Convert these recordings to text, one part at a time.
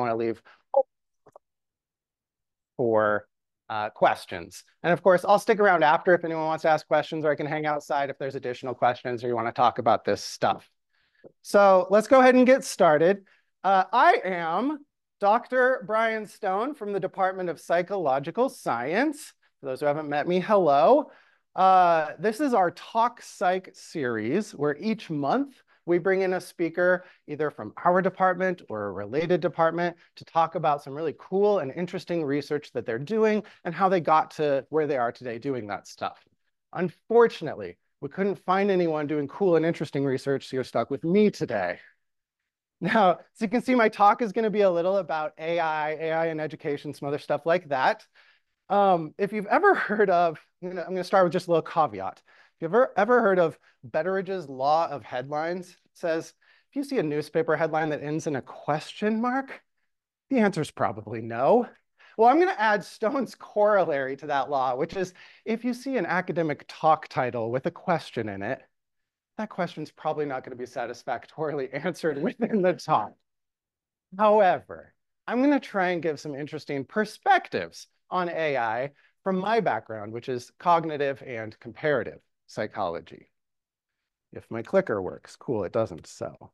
want to leave for uh, questions. And of course, I'll stick around after if anyone wants to ask questions, or I can hang outside if there's additional questions or you want to talk about this stuff. So let's go ahead and get started. Uh, I am Dr. Brian Stone from the Department of Psychological Science. For those who haven't met me, hello. Uh, this is our Talk Psych series, where each month we bring in a speaker either from our department or a related department to talk about some really cool and interesting research that they're doing and how they got to where they are today doing that stuff. Unfortunately, we couldn't find anyone doing cool and interesting research, so you're stuck with me today. Now, so you can see my talk is going to be a little about AI, AI and education, some other stuff like that. Um, if you've ever heard of, I'm going to start with just a little caveat. You've ever, ever heard of Betteridge's law of headlines, it says, if you see a newspaper headline that ends in a question mark, the answer is probably no. Well, I'm going to add Stone's corollary to that law, which is if you see an academic talk title with a question in it, that question is probably not going to be satisfactorily answered within the talk. However, I'm going to try and give some interesting perspectives on AI from my background, which is cognitive and comparative psychology. If my clicker works, cool, it doesn't, so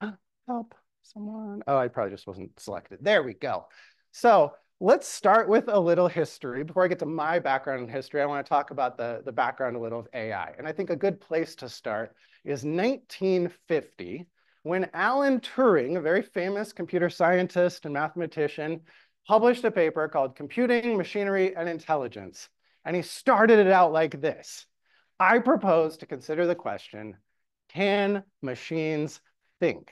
help someone. Oh, I probably just wasn't selected. There we go. So let's start with a little history. Before I get to my background in history, I want to talk about the, the background a little of AI. And I think a good place to start is 1950, when Alan Turing, a very famous computer scientist and mathematician, published a paper called Computing, Machinery, and Intelligence. And he started it out like this. I propose to consider the question, can machines think?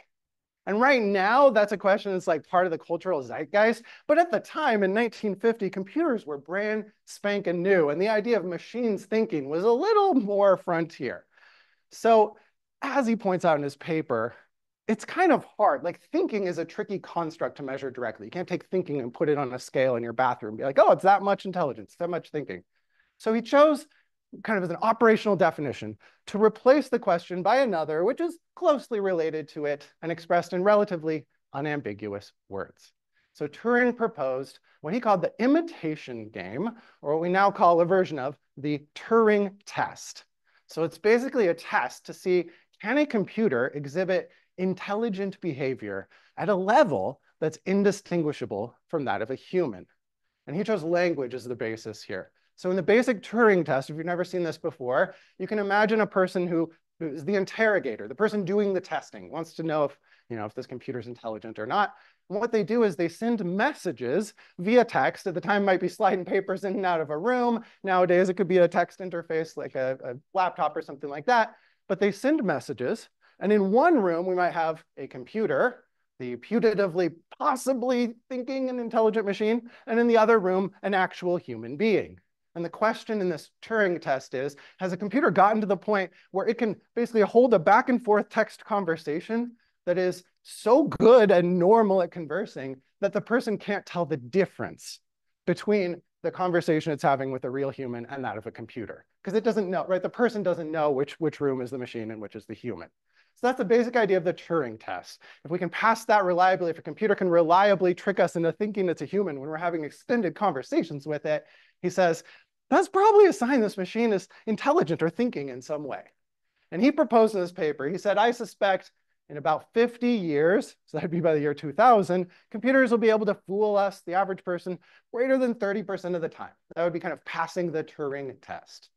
And right now, that's a question that's like part of the cultural zeitgeist. But at the time, in 1950, computers were brand spanking new. And the idea of machines thinking was a little more frontier. So as he points out in his paper, it's kind of hard. Like thinking is a tricky construct to measure directly. You can't take thinking and put it on a scale in your bathroom and be like, oh, it's that much intelligence, that much thinking. So he chose kind of as an operational definition to replace the question by another, which is closely related to it and expressed in relatively unambiguous words. So Turing proposed what he called the imitation game, or what we now call a version of the Turing test. So it's basically a test to see, can a computer exhibit intelligent behavior at a level that's indistinguishable from that of a human? And he chose language as the basis here. So in the basic Turing test, if you've never seen this before, you can imagine a person who is the interrogator, the person doing the testing, wants to know if, you know, if this computer is intelligent or not. And what they do is they send messages via text. At the time, might be sliding papers in and out of a room. Nowadays, it could be a text interface like a, a laptop or something like that. But they send messages. And in one room, we might have a computer, the putatively possibly thinking and intelligent machine, and in the other room, an actual human being. And the question in this Turing test is, has a computer gotten to the point where it can basically hold a back and forth text conversation that is so good and normal at conversing that the person can't tell the difference between the conversation it's having with a real human and that of a computer. Because it doesn't know, right? The person doesn't know which, which room is the machine and which is the human. So that's the basic idea of the Turing test. If we can pass that reliably, if a computer can reliably trick us into thinking it's a human when we're having extended conversations with it, he says, that's probably a sign this machine is intelligent or thinking in some way. And he proposed in this paper, he said, I suspect in about 50 years, so that'd be by the year 2000, computers will be able to fool us, the average person, greater than 30% of the time. That would be kind of passing the Turing test.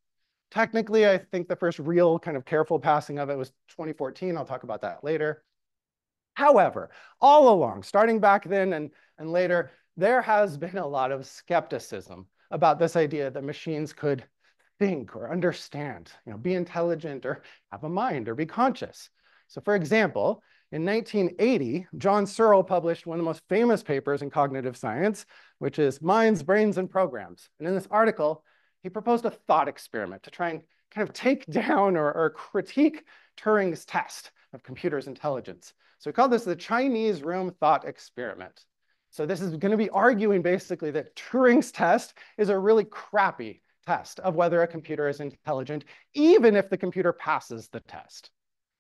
Technically, I think the first real kind of careful passing of it was 2014. I'll talk about that later. However, all along, starting back then and, and later, there has been a lot of skepticism about this idea that machines could think or understand, you know, be intelligent or have a mind or be conscious. So for example, in 1980, John Searle published one of the most famous papers in cognitive science, which is Minds, Brains, and Programs. And in this article, he proposed a thought experiment to try and kind of take down or, or critique Turing's test of computers' intelligence. So he called this the Chinese room thought experiment. So this is going to be arguing basically that Turing's test is a really crappy test of whether a computer is intelligent, even if the computer passes the test.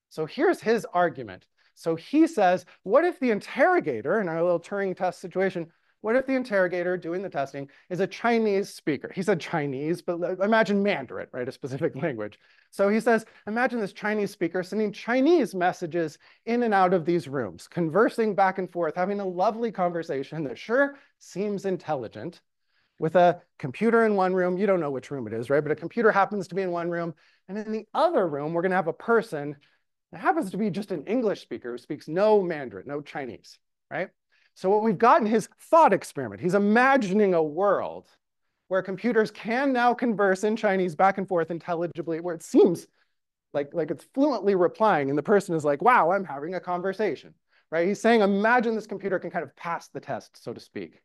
So here's his argument. So he says, what if the interrogator in our little Turing test situation, what if the interrogator doing the testing is a Chinese speaker? He said Chinese, but uh, imagine Mandarin, right? A specific language. So he says, imagine this Chinese speaker sending Chinese messages in and out of these rooms, conversing back and forth, having a lovely conversation that sure seems intelligent with a computer in one room. You don't know which room it is, right? But a computer happens to be in one room. And in the other room, we're going to have a person that happens to be just an English speaker who speaks no Mandarin, no Chinese, right? So what we've got in his thought experiment, he's imagining a world where computers can now converse in Chinese back and forth intelligibly, where it seems like, like it's fluently replying, and the person is like, wow, I'm having a conversation, right? He's saying, imagine this computer can kind of pass the test, so to speak.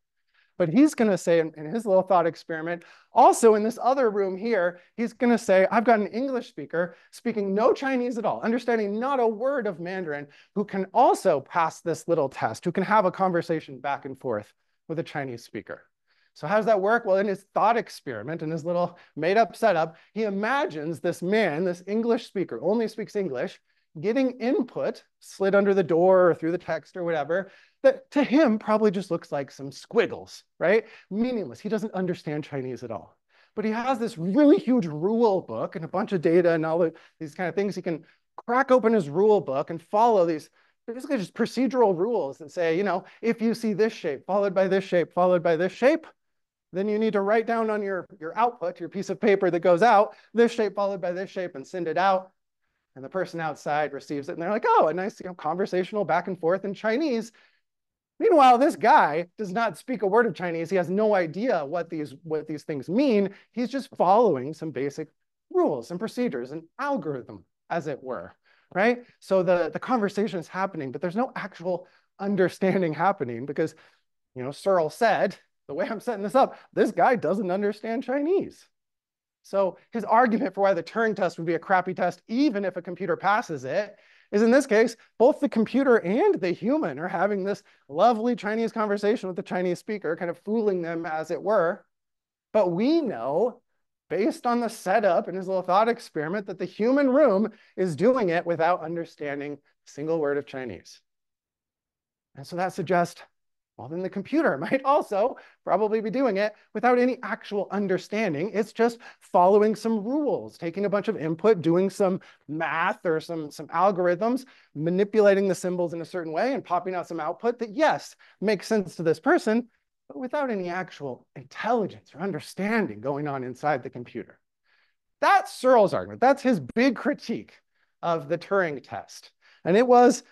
But he's going to say in, in, his little thought experiment, also in this other room here, he's going to say, I've got an English speaker speaking no Chinese at all, understanding not a word of Mandarin, who can also pass this little test, who can have a conversation back and forth with a Chinese speaker. So how does that work? Well, in his thought experiment, in his little made up setup, he imagines this man, this English speaker, only speaks English, getting input slid under the door or through the text or whatever, that to him probably just looks like some squiggles, right? Meaningless. He doesn't understand Chinese at all. But he has this really huge rule book and a bunch of data and all these kind of things. He can crack open his rule book and follow these basically just procedural rules that say, you know, if you see this shape followed by this shape followed by this shape, then you need to write down on your, your output, your piece of paper that goes out, this shape followed by this shape and send it out. And the person outside receives it and they're like, oh, a nice you know, conversational back and forth in Chinese. Meanwhile, this guy does not speak a word of Chinese. He has no idea what these, what these things mean. He's just following some basic rules and procedures and algorithm, as it were, right? So the, the conversation is happening, but there's no actual understanding happening because, you know, Searle said, the way I'm setting this up, this guy doesn't understand Chinese. So his argument for why the Turing test would be a crappy test, even if a computer passes it, is in this case, both the computer and the human are having this lovely Chinese conversation with the Chinese speaker, kind of fooling them as it were. But we know, based on the setup in his little thought experiment, that the human room is doing it without understanding a single word of Chinese. And so that suggests well, then the computer might also probably be doing it without any actual understanding. It's just following some rules, taking a bunch of input, doing some math or some, some algorithms, manipulating the symbols in a certain way and popping out some output that, yes, makes sense to this person, but without any actual intelligence or understanding going on inside the computer. That's Searle's argument. That's his big critique of the Turing test. And it was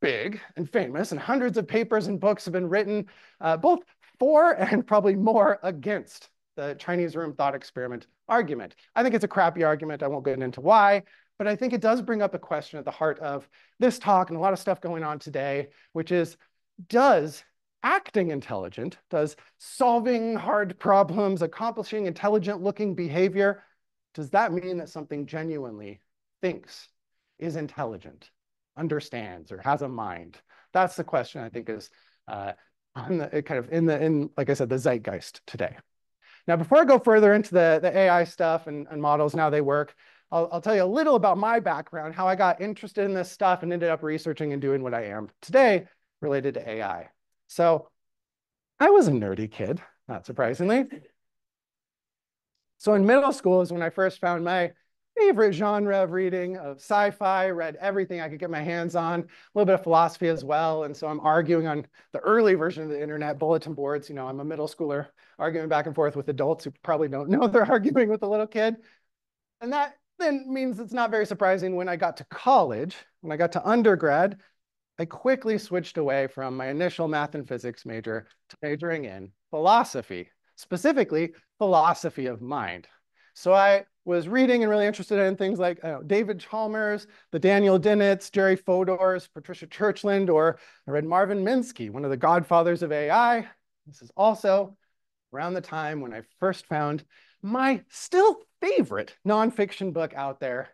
big and famous, and hundreds of papers and books have been written, uh, both for and probably more against the Chinese room thought experiment argument. I think it's a crappy argument. I won't get into why, but I think it does bring up a question at the heart of this talk and a lot of stuff going on today, which is, does acting intelligent, does solving hard problems, accomplishing intelligent looking behavior, does that mean that something genuinely thinks is intelligent? Understands or has a mind? That's the question I think is uh, on the kind of in the in like I said the zeitgeist today. Now, before I go further into the, the AI stuff and, and models now they work, I'll, I'll tell you a little about my background, how I got interested in this stuff and ended up researching and doing what I am today related to AI. So I was a nerdy kid, not surprisingly. So in middle school is when I first found my favorite genre of reading of sci-fi, read everything I could get my hands on, a little bit of philosophy as well. And so I'm arguing on the early version of the internet bulletin boards. You know, I'm a middle schooler arguing back and forth with adults who probably don't know they're arguing with a little kid. And that then means it's not very surprising when I got to college, when I got to undergrad, I quickly switched away from my initial math and physics major to majoring in philosophy, specifically philosophy of mind. So I was reading and really interested in things like know, David Chalmers, the Daniel Dennett's, Jerry Fodor's, Patricia Churchland, or I read Marvin Minsky, one of the godfathers of AI. This is also around the time when I first found my still favorite nonfiction book out there,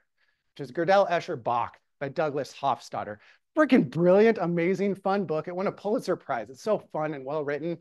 which is Gödel Escher Bach by Douglas Hofstadter. Freaking brilliant, amazing, fun book. It won a Pulitzer Prize. It's so fun and well written.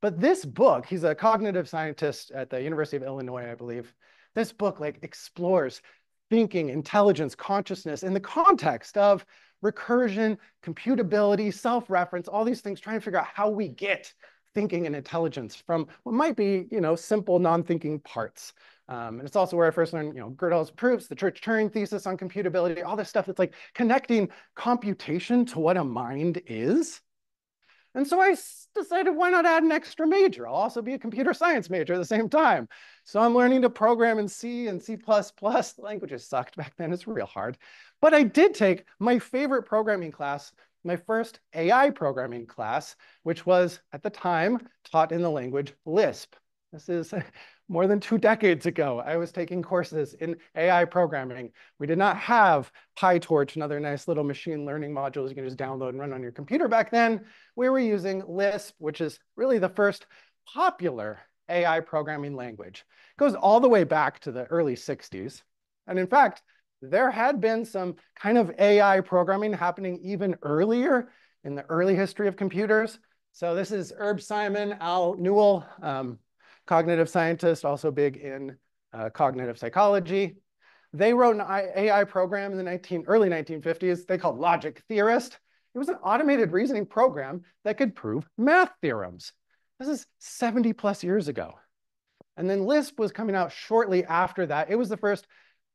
But this book, he's a cognitive scientist at the University of Illinois, I believe. This book like explores thinking, intelligence, consciousness in the context of recursion, computability, self-reference, all these things, trying to figure out how we get thinking and intelligence from what might be, you know, simple non-thinking parts. Um, and it's also where I first learned, you know, Gödel's proofs, the Church-Turing thesis on computability, all this stuff that's like connecting computation to what a mind is. And so I decided why not add an extra major? I'll also be a computer science major at the same time. So I'm learning to program in C and C++. The languages sucked back then, it's real hard. But I did take my favorite programming class, my first AI programming class, which was at the time taught in the language Lisp. This is more than two decades ago, I was taking courses in AI programming. We did not have PyTorch and other nice little machine learning modules you can just download and run on your computer back then. We were using Lisp, which is really the first popular AI programming language. It goes all the way back to the early 60s. And in fact, there had been some kind of AI programming happening even earlier in the early history of computers. So this is Herb Simon, Al Newell, um, cognitive scientist, also big in uh, cognitive psychology. They wrote an AI program in the 19, early 1950s they called Logic Theorist. It was an automated reasoning program that could prove math theorems. This is 70 plus years ago. And then Lisp was coming out shortly after that. It was the first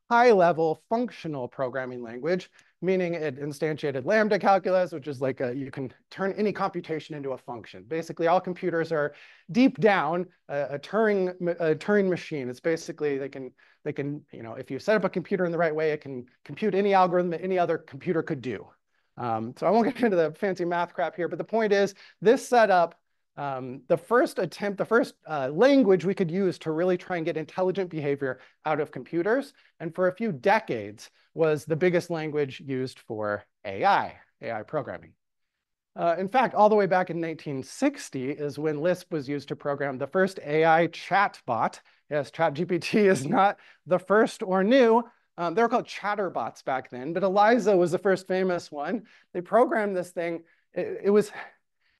high-level functional programming language, meaning it instantiated lambda calculus, which is like a, you can turn any computation into a function. Basically, all computers are deep down a, a, Turing a Turing machine. It's basically they can they can you know if you set up a computer in the right way, it can compute any algorithm that any other computer could do. Um, so I won't get into the fancy math crap here, but the point is this setup um, the first attempt, the first uh, language we could use to really try and get intelligent behavior out of computers, and for a few decades was the biggest language used for AI, AI programming. Uh, in fact, all the way back in 1960 is when Lisp was used to program the first AI chatbot. Yes, ChatGPT is not the first or new. Um, they were called chatterbots back then, but Eliza was the first famous one. They programmed this thing. It, it was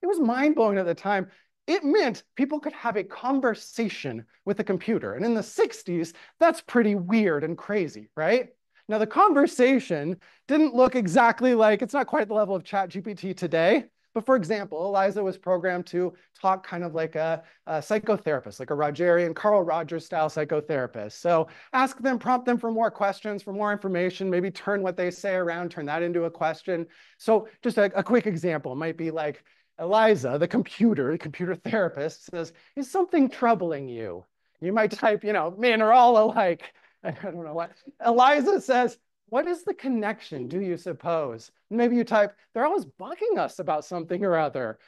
it was mind blowing at the time. It meant people could have a conversation with a computer. And in the 60s, that's pretty weird and crazy, right? Now, the conversation didn't look exactly like, it's not quite the level of ChatGPT today. But for example, Eliza was programmed to talk kind of like a, a, psychotherapist, like a Rogerian, Carl Rogers style psychotherapist. So ask them, prompt them for more questions, for more information, maybe turn what they say around, turn that into a question. So just a, a quick example might be like, Eliza, the computer, the computer therapist, says, is something troubling you? You might type, you know, men are all alike. I don't know what. Eliza says, what is the connection, do you suppose? Maybe you type, they're always bugging us about something or other.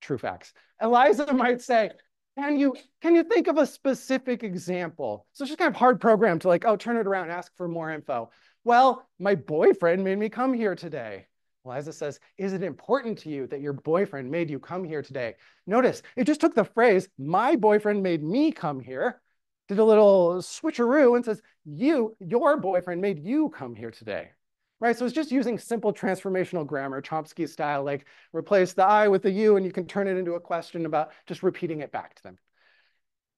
True facts. Eliza might say, can you, can you think of a specific example? So she's kind of hard programmed to like, oh, turn it around, ask for more info. Well, my boyfriend made me come here today. Eliza says, is it important to you that your boyfriend made you come here today? Notice, it just took the phrase, my boyfriend made me come here, did a little switcheroo and says, you, your boyfriend made you come here today. Right, so it's just using simple transformational grammar, Chomsky style, like replace the I with the you and you can turn it into a question about just repeating it back to them.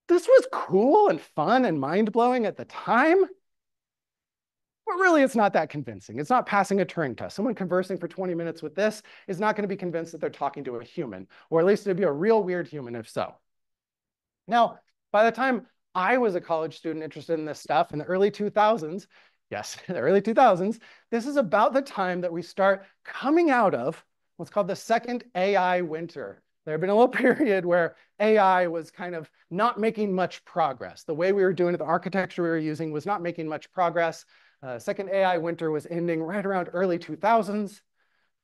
This was cool and fun and mind-blowing at the time. But really, it's not that convincing. It's not passing a Turing test. Someone conversing for 20 minutes with this is not going to be convinced that they're talking to a human, or at least it'd be a real weird human if so. Now, by the time I was a college student interested in this stuff in the early 2000s, yes, the early 2000s, this is about the time that we start coming out of what's called the second AI winter. There had been a little period where AI was kind of not making much progress. The way we were doing it, the architecture we were using was not making much progress. Uh, second AI winter was ending right around early 2000s.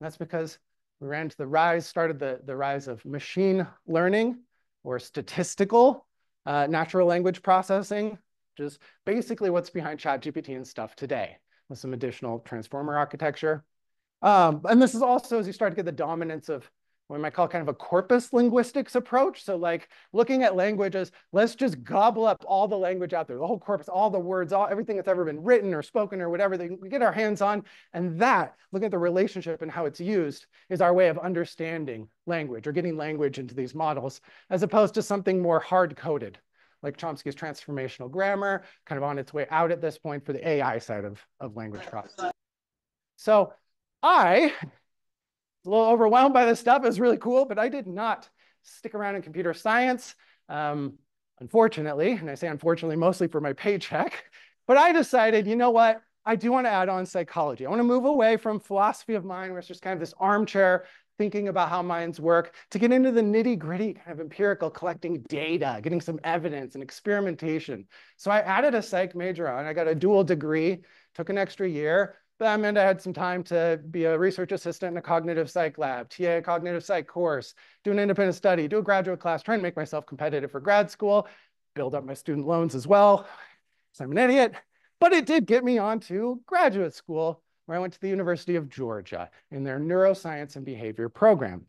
That's because we ran to the rise, started the, the rise of machine learning or statistical uh, natural language processing, which is basically what's behind ChatGPT and stuff today with some additional transformer architecture. Um, and this is also as you start to get the dominance of what we might call kind of a corpus linguistics approach. So like looking at languages, let's just gobble up all the language out there, the whole corpus, all the words, all everything that's ever been written or spoken or whatever that we get our hands on. And that, looking at the relationship and how it's used, is our way of understanding language or getting language into these models, as opposed to something more hard-coded, like Chomsky's transformational grammar, kind of on its way out at this point for the AI side of, of language processing. So I a little overwhelmed by this stuff. It was really cool, but I did not stick around in computer science. Um, unfortunately, and I say unfortunately mostly for my paycheck, but I decided, you know what? I do want to add on psychology. I want to move away from philosophy of mind, where it's just kind of this armchair thinking about how minds work, to get into the nitty gritty kind of empirical collecting data, getting some evidence and experimentation. So I added a psych major on. I got a dual degree, took an extra year, but that I had some time to be a research assistant in a cognitive psych lab, TA a cognitive psych course, do an independent study, do a graduate class, try and make myself competitive for grad school, build up my student loans as well. I'm an idiot, but it did get me onto graduate school where I went to the University of Georgia in their neuroscience and behavior program.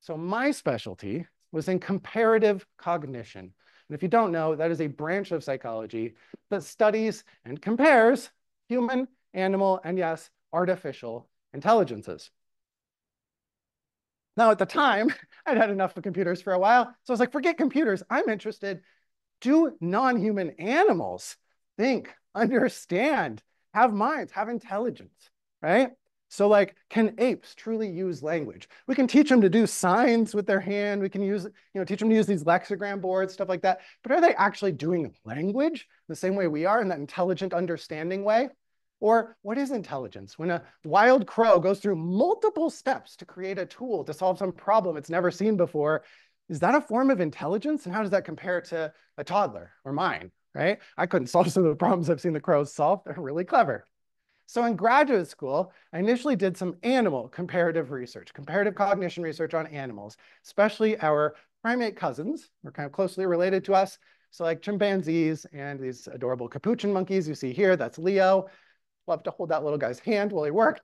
So my specialty was in comparative cognition. And if you don't know, that is a branch of psychology that studies and compares human animal, and yes, artificial intelligences. Now, at the time, I'd had enough of computers for a while. So I was like, forget computers. I'm interested. Do non-human animals think, understand, have minds, have intelligence, right? So like, can apes truly use language? We can teach them to do signs with their hand. We can use, you know, teach them to use these lexigram boards, stuff like that. But are they actually doing language the same way we are in that intelligent understanding way? Or what is intelligence? When a wild crow goes through multiple steps to create a tool to solve some problem it's never seen before, is that a form of intelligence? And how does that compare to a toddler or mine, right? I couldn't solve some of the problems I've seen the crows solve. They're really clever. So in graduate school, I initially did some animal comparative research, comparative cognition research on animals, especially our primate cousins, were kind of closely related to us. So like chimpanzees and these adorable capuchin monkeys you see here, that's Leo. Love to hold that little guy's hand while he worked.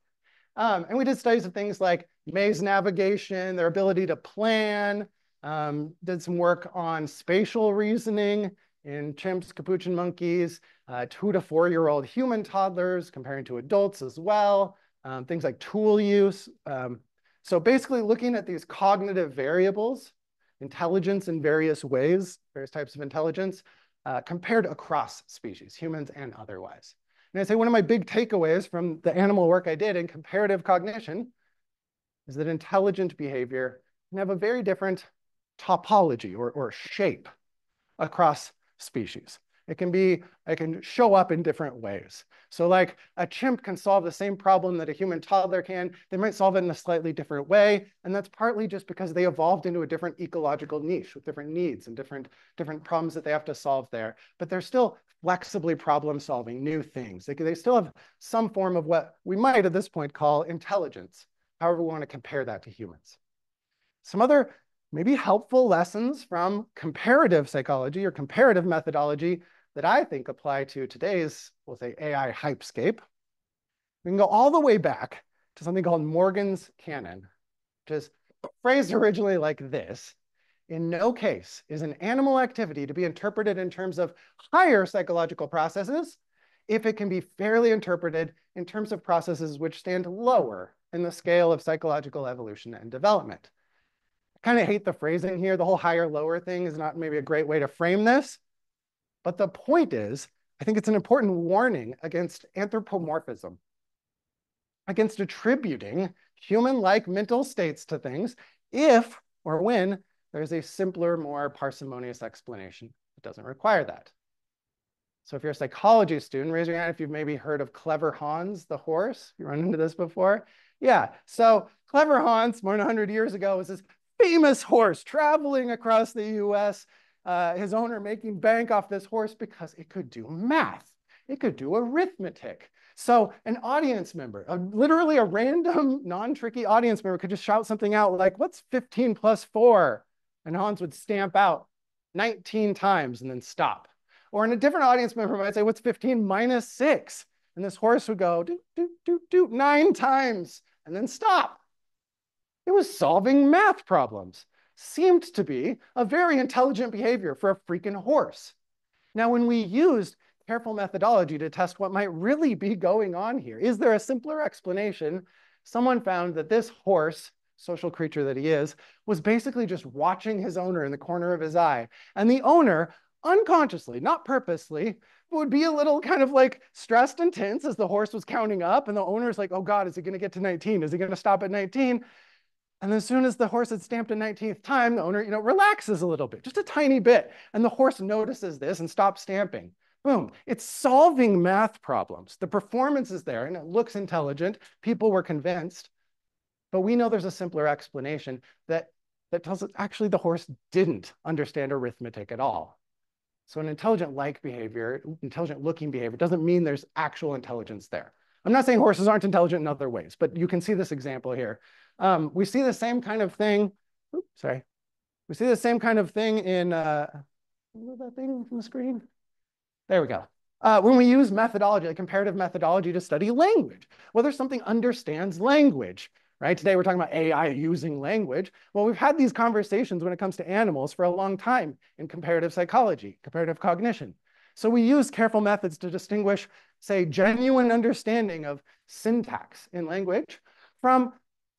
Um, and we did studies of things like maze navigation, their ability to plan, um, did some work on spatial reasoning in chimps, capuchin monkeys, uh, two to four-year-old human toddlers comparing to adults as well, um, things like tool use. Um, so basically looking at these cognitive variables, intelligence in various ways, various types of intelligence, uh, compared across species, humans and otherwise. And I'd say one of my big takeaways from the animal work I did in comparative cognition is that intelligent behavior can have a very different topology or, or shape across species. It can be, it can show up in different ways. So like a chimp can solve the same problem that a human toddler can. They might solve it in a slightly different way. And that's partly just because they evolved into a different ecological niche with different needs and different, different problems that they have to solve there. But they're still flexibly problem solving new things. They, they still have some form of what we might at this point call intelligence, however we want to compare that to humans. Some other maybe helpful lessons from comparative psychology or comparative methodology that I think apply to today's, we'll say AI hypescape. We can go all the way back to something called Morgan's canon, which is phrased originally like this in no case is an animal activity to be interpreted in terms of higher psychological processes if it can be fairly interpreted in terms of processes which stand lower in the scale of psychological evolution and development. I kind of hate the phrasing here. The whole higher lower thing is not maybe a great way to frame this. But the point is, I think it's an important warning against anthropomorphism, against attributing human-like mental states to things if or when there's a simpler, more parsimonious explanation that doesn't require that. So if you're a psychology student, raise your hand if you've maybe heard of Clever Hans, the horse. You run into this before? Yeah, so Clever Hans, more than 100 years ago, was this famous horse traveling across the US, uh, his owner making bank off this horse because it could do math. It could do arithmetic. So an audience member, a, literally a random non-tricky audience member could just shout something out like, what's 15 plus four? And Hans would stamp out 19 times and then stop. Or in a different audience member might say, what's 15 minus six? And this horse would go, do, do, do, do, nine times and then stop. It was solving math problems. Seemed to be a very intelligent behavior for a freaking horse. Now, when we used careful methodology to test what might really be going on here, is there a simpler explanation? Someone found that this horse social creature that he is, was basically just watching his owner in the corner of his eye. And the owner, unconsciously, not purposely, would be a little kind of like stressed and tense as the horse was counting up and the owner's like, oh God, is he gonna get to 19? Is he gonna stop at 19? And as soon as the horse had stamped a 19th time, the owner, you know, relaxes a little bit, just a tiny bit. And the horse notices this and stops stamping. Boom, it's solving math problems. The performance is there and it looks intelligent. People were convinced. But we know there's a simpler explanation that, that tells us actually the horse didn't understand arithmetic at all. So an intelligent like behavior, intelligent looking behavior doesn't mean there's actual intelligence there. I'm not saying horses aren't intelligent in other ways, but you can see this example here. Um, we see the same kind of thing. Oops, sorry. We see the same kind of thing in, uh, that thing from the screen? There we go. Uh, when we use methodology, like comparative methodology to study language, whether something understands language, right? Today we're talking about AI using language. Well, we've had these conversations when it comes to animals for a long time in comparative psychology, comparative cognition. So we use careful methods to distinguish, say, genuine understanding of syntax in language from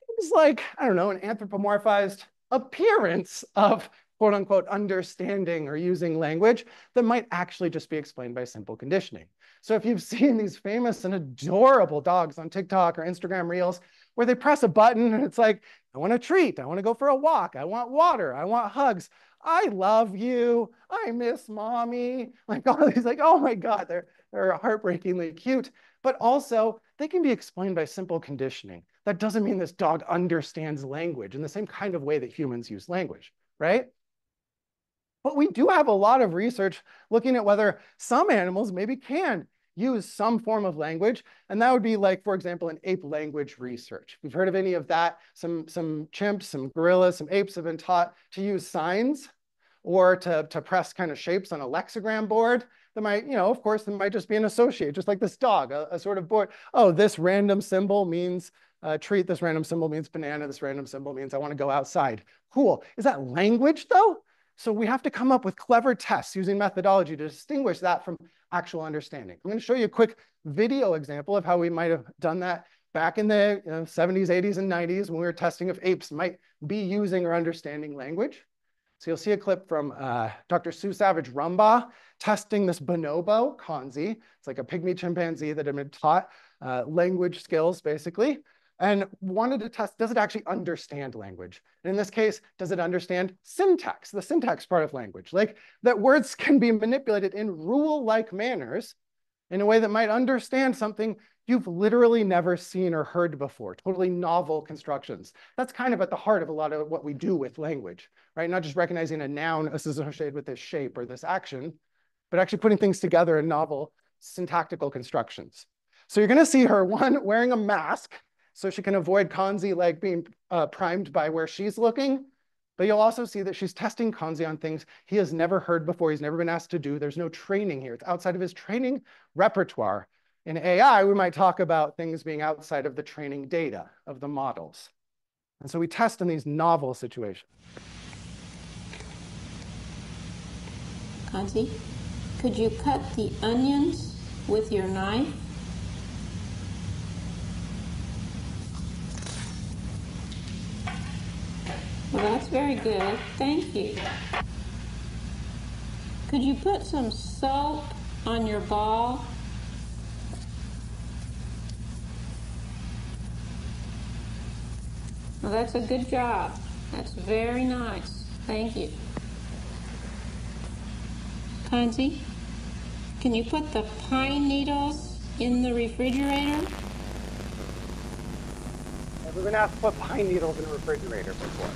things like, I don't know, an anthropomorphized appearance of quote unquote understanding or using language that might actually just be explained by simple conditioning. So if you've seen these famous and adorable dogs on TikTok or Instagram Reels, where they press a button and it's like, I want a treat, I want to go for a walk, I want water, I want hugs, I love you, I miss mommy. Like all these, like, oh my God, they're, they're heartbreakingly cute. But also, they can be explained by simple conditioning. That doesn't mean this dog understands language in the same kind of way that humans use language, right? But we do have a lot of research looking at whether some animals maybe can use some form of language. And that would be like, for example, an ape language research. We've heard of any of that. Some, some chimps, some gorillas, some apes have been taught to use signs or to, to press kind of shapes on a lexigram board that might, you know, of course, there might just be an associate, just like this dog, a, a sort of board. Oh, this random symbol means uh, treat, this random symbol means banana, this random symbol means I want to go outside. Cool. Is that language though? So we have to come up with clever tests using methodology to distinguish that from actual understanding. I'm going to show you a quick video example of how we might have done that back in the you know, 70s, 80s, and 90s when we were testing if apes might be using or understanding language. So you'll see a clip from uh, Dr. Sue Savage Rumbaugh testing this bonobo, Kanzi. It's like a pygmy chimpanzee that had been taught uh, language skills, basically and wanted to test, does it actually understand language? And in this case, does it understand syntax, the syntax part of language? Like that words can be manipulated in rule-like manners in a way that might understand something you've literally never seen or heard before, totally novel constructions. That's kind of at the heart of a lot of what we do with language, right? Not just recognizing a noun associated with this shape or this action, but actually putting things together in novel syntactical constructions. So you're gonna see her, one, wearing a mask, so she can avoid Kanzi like being uh, primed by where she's looking. But you'll also see that she's testing Kanzi on things he has never heard before. He's never been asked to do. There's no training here. It's outside of his training repertoire. In AI, we might talk about things being outside of the training data of the models. And so we test in these novel situations. Kanzi, could you cut the onions with your knife? Well, that's very good. Thank you. Could you put some soap on your ball? Well, that's a good job. That's very nice. Thank you. Kanzi, can you put the pine needles in the refrigerator? We're going to to put pine needles in a refrigerator before.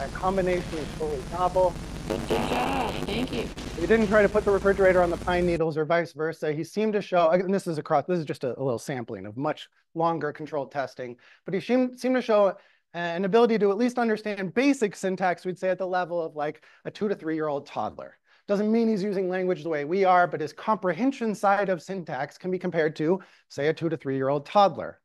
That combination is totally novel. Good job. Thank you. He didn't try to put the refrigerator on the pine needles or vice versa. He seemed to show, and this is across, this is just a, a little sampling of much longer controlled testing, but he seemed, seemed to show an ability to at least understand basic syntax, we'd say at the level of like a two to three year old toddler. Doesn't mean he's using language the way we are, but his comprehension side of syntax can be compared to, say, a two to three year old toddler.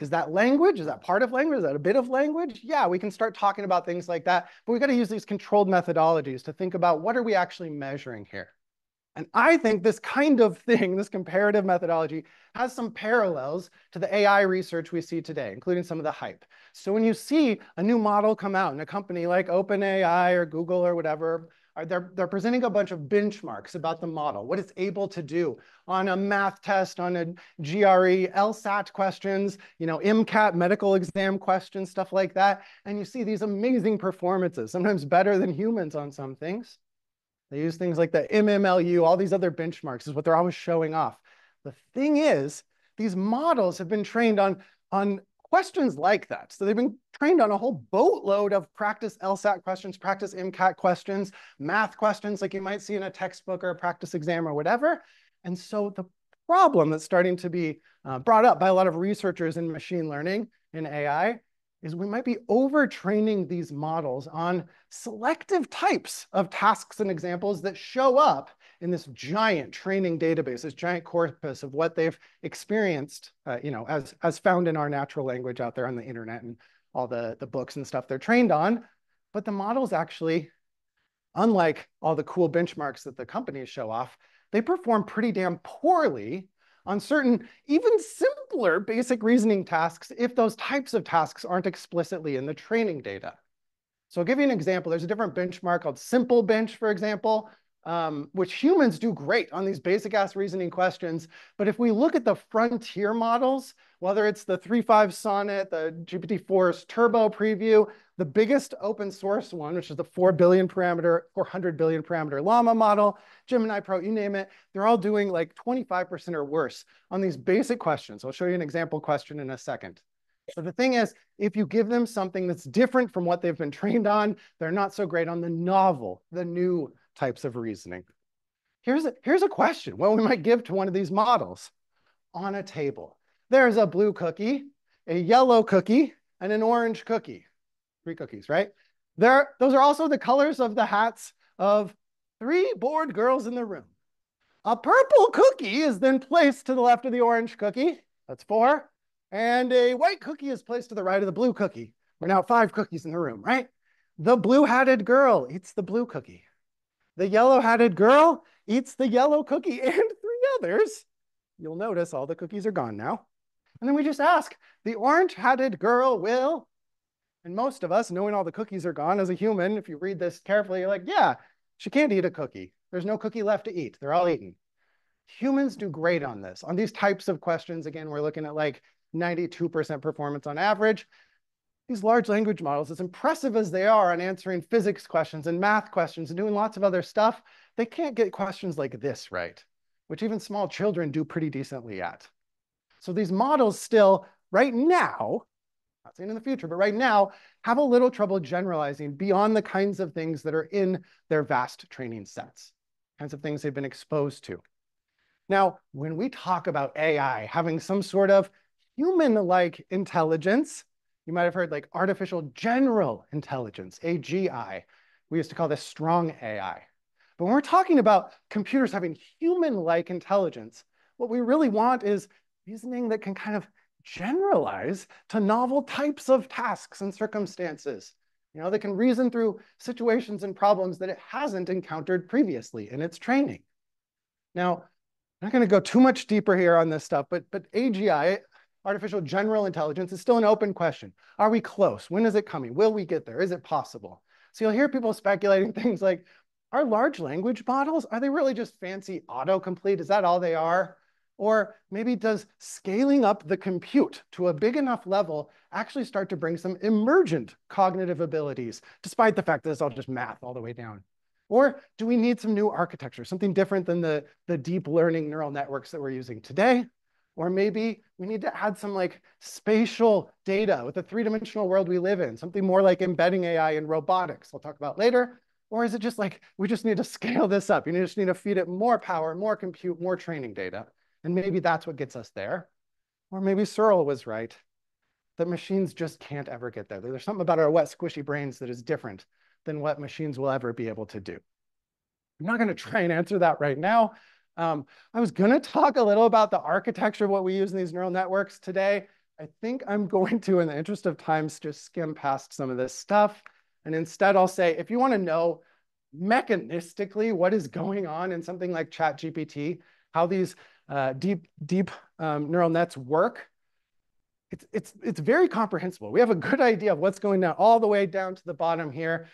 Is that language? Is that part of language? Is that a bit of language? Yeah, we can start talking about things like that, but we've got to use these controlled methodologies to think about what are we actually measuring here? And I think this kind of thing, this comparative methodology, has some parallels to the AI research we see today, including some of the hype. So when you see a new model come out in a company like OpenAI or Google or whatever, they're, they're presenting a bunch of benchmarks about the model, what it's able to do on a math test, on a GRE, LSAT questions, you know, MCAT medical exam questions, stuff like that. And you see these amazing performances, sometimes better than humans on some things. They use things like the MMLU, all these other benchmarks is what they're always showing off. The thing is, these models have been trained on, on questions like that. So they've been trained on a whole boatload of practice LSAT questions, practice MCAT questions, math questions like you might see in a textbook or a practice exam or whatever. And so the problem that's starting to be uh, brought up by a lot of researchers in machine learning in AI is we might be overtraining these models on selective types of tasks and examples that show up in this giant training database, this giant corpus of what they've experienced, uh, you know, as, as found in our natural language out there on the internet and all the, the books and stuff they're trained on. But the models actually, unlike all the cool benchmarks that the companies show off, they perform pretty damn poorly on certain even simpler basic reasoning tasks if those types of tasks aren't explicitly in the training data. So I'll give you an example. There's a different benchmark called Simple Bench, for example, um, which humans do great on these basic ass reasoning questions. But if we look at the frontier models, whether it's the 3.5 Sonnet, the GPT-4's Turbo Preview, the biggest open source one, which is the 4 billion parameter, 400 billion parameter Llama model, Gemini Pro, you name it, they're all doing like 25% or worse on these basic questions. I'll show you an example question in a second. So the thing is, if you give them something that's different from what they've been trained on, they're not so great on the novel, the new types of reasoning. Here's a, here's a question, what we might give to one of these models. On a table, there's a blue cookie, a yellow cookie, and an orange cookie. Three cookies, right? There, those are also the colors of the hats of three bored girls in the room. A purple cookie is then placed to the left of the orange cookie. That's four. And a white cookie is placed to the right of the blue cookie. We're now five cookies in the room, right? The blue-hatted girl eats the blue cookie. The yellow-hatted girl eats the yellow cookie and three others. You'll notice all the cookies are gone now. And then we just ask, the orange-hatted girl will, and most of us, knowing all the cookies are gone as a human, if you read this carefully, you're like, yeah, she can't eat a cookie. There's no cookie left to eat. They're all eaten. Humans do great on this. On these types of questions, again, we're looking at like 92% performance on average these large language models, as impressive as they are on answering physics questions and math questions and doing lots of other stuff, they can't get questions like this right, which even small children do pretty decently at. So these models still, right now, not saying in the future, but right now, have a little trouble generalizing beyond the kinds of things that are in their vast training sets, kinds of things they've been exposed to. Now, when we talk about AI having some sort of human-like intelligence, you might have heard like artificial general intelligence, AGI. We used to call this strong AI. But when we're talking about computers having human-like intelligence, what we really want is reasoning that can kind of generalize to novel types of tasks and circumstances. You know, that can reason through situations and problems that it hasn't encountered previously in its training. Now, I'm not going to go too much deeper here on this stuff, but, but AGI, artificial general intelligence is still an open question. Are we close? When is it coming? Will we get there? Is it possible? So you'll hear people speculating things like, are large language models, are they really just fancy autocomplete? Is that all they are? Or maybe does scaling up the compute to a big enough level actually start to bring some emergent cognitive abilities, despite the fact that it's all just math all the way down? Or do we need some new architecture, something different than the, the deep learning neural networks that we're using today? Or maybe we need to add some like spatial data with the three-dimensional world we live in, something more like embedding AI in robotics I'll talk about later. Or is it just like, we just need to scale this up. You just need to feed it more power, more compute, more training data. And maybe that's what gets us there. Or maybe Searle was right, that machines just can't ever get there. There's something about our wet, squishy brains that is different than what machines will ever be able to do. I'm not gonna try and answer that right now. Um, I was going to talk a little about the architecture of what we use in these neural networks today. I think I'm going to, in the interest of time, just skim past some of this stuff. And instead, I'll say, if you want to know mechanistically what is going on in something like ChatGPT, how these uh, deep, deep um, neural nets work, it's, it's, it's very comprehensible. We have a good idea of what's going down all the way down to the bottom here.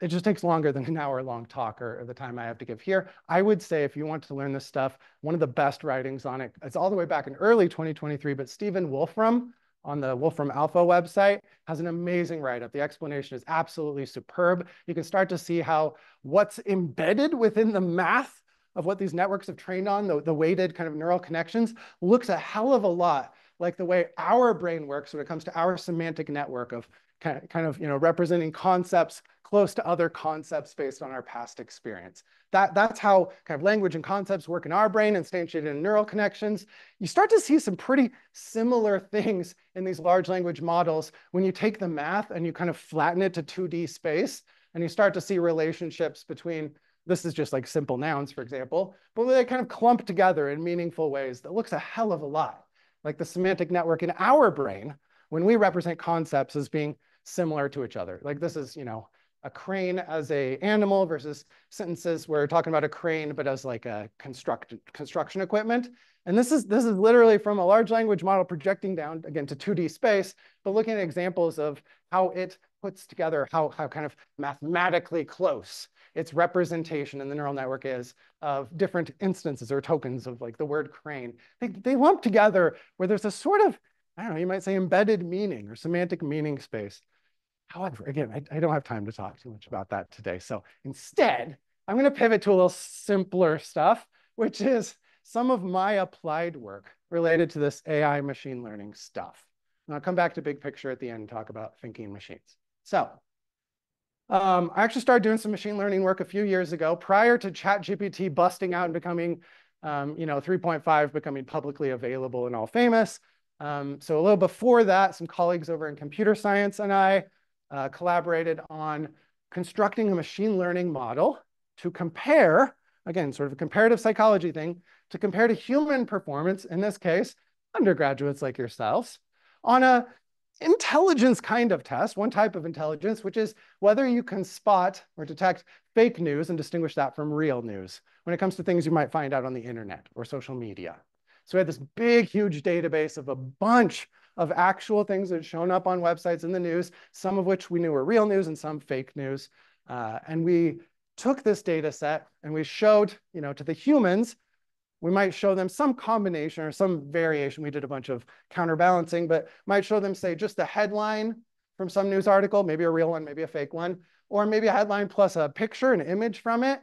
It just takes longer than an hour long talk or, or the time I have to give here. I would say if you want to learn this stuff, one of the best writings on it, it's all the way back in early 2023, but Stephen Wolfram on the Wolfram Alpha website has an amazing write-up. The explanation is absolutely superb. You can start to see how what's embedded within the math of what these networks have trained on, the, the weighted kind of neural connections, looks a hell of a lot like the way our brain works when it comes to our semantic network of kind of you know representing concepts close to other concepts based on our past experience. That, that's how kind of language and concepts work in our brain instantiated in neural connections. You start to see some pretty similar things in these large language models when you take the math and you kind of flatten it to 2D space and you start to see relationships between this is just like simple nouns, for example, but they kind of clump together in meaningful ways that looks a hell of a lot like the semantic network in our brain when we represent concepts as being similar to each other. Like this is, you know, a crane as a animal versus sentences where we're talking about a crane, but as like a construct, construction equipment. And this is, this is literally from a large language model projecting down again to 2D space, but looking at examples of how it puts together how, how kind of mathematically close its representation in the neural network is of different instances or tokens of like the word crane. They, they lump together where there's a sort of, I don't know, you might say embedded meaning or semantic meaning space. However, again, I, I don't have time to talk too much about that today. So instead, I'm going to pivot to a little simpler stuff, which is some of my applied work related to this AI machine learning stuff. And I'll come back to big picture at the end and talk about thinking machines. So um, I actually started doing some machine learning work a few years ago prior to ChatGPT busting out and becoming, um, you know, 3.5 becoming publicly available and all famous. Um, so a little before that, some colleagues over in computer science and I uh, collaborated on constructing a machine learning model to compare, again, sort of a comparative psychology thing, to compare to human performance, in this case, undergraduates like yourselves, on a intelligence kind of test, one type of intelligence, which is whether you can spot or detect fake news and distinguish that from real news when it comes to things you might find out on the internet or social media. So we had this big, huge database of a bunch of actual things that had shown up on websites in the news, some of which we knew were real news and some fake news. Uh, and we took this data set and we showed you know, to the humans we might show them some combination or some variation. We did a bunch of counterbalancing, but might show them, say, just a headline from some news article, maybe a real one, maybe a fake one, or maybe a headline plus a picture, an image from it,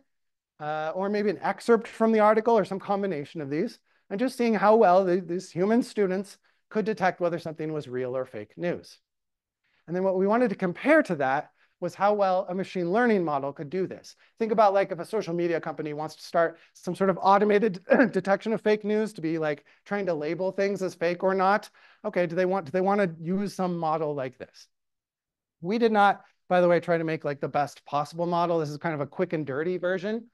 uh, or maybe an excerpt from the article or some combination of these, and just seeing how well the, these human students could detect whether something was real or fake news. And then what we wanted to compare to that was how well a machine learning model could do this. Think about like if a social media company wants to start some sort of automated detection of fake news to be like trying to label things as fake or not. Okay, do they want, do they want to use some model like this? We did not, by the way, try to make like the best possible model. This is kind of a quick and dirty version.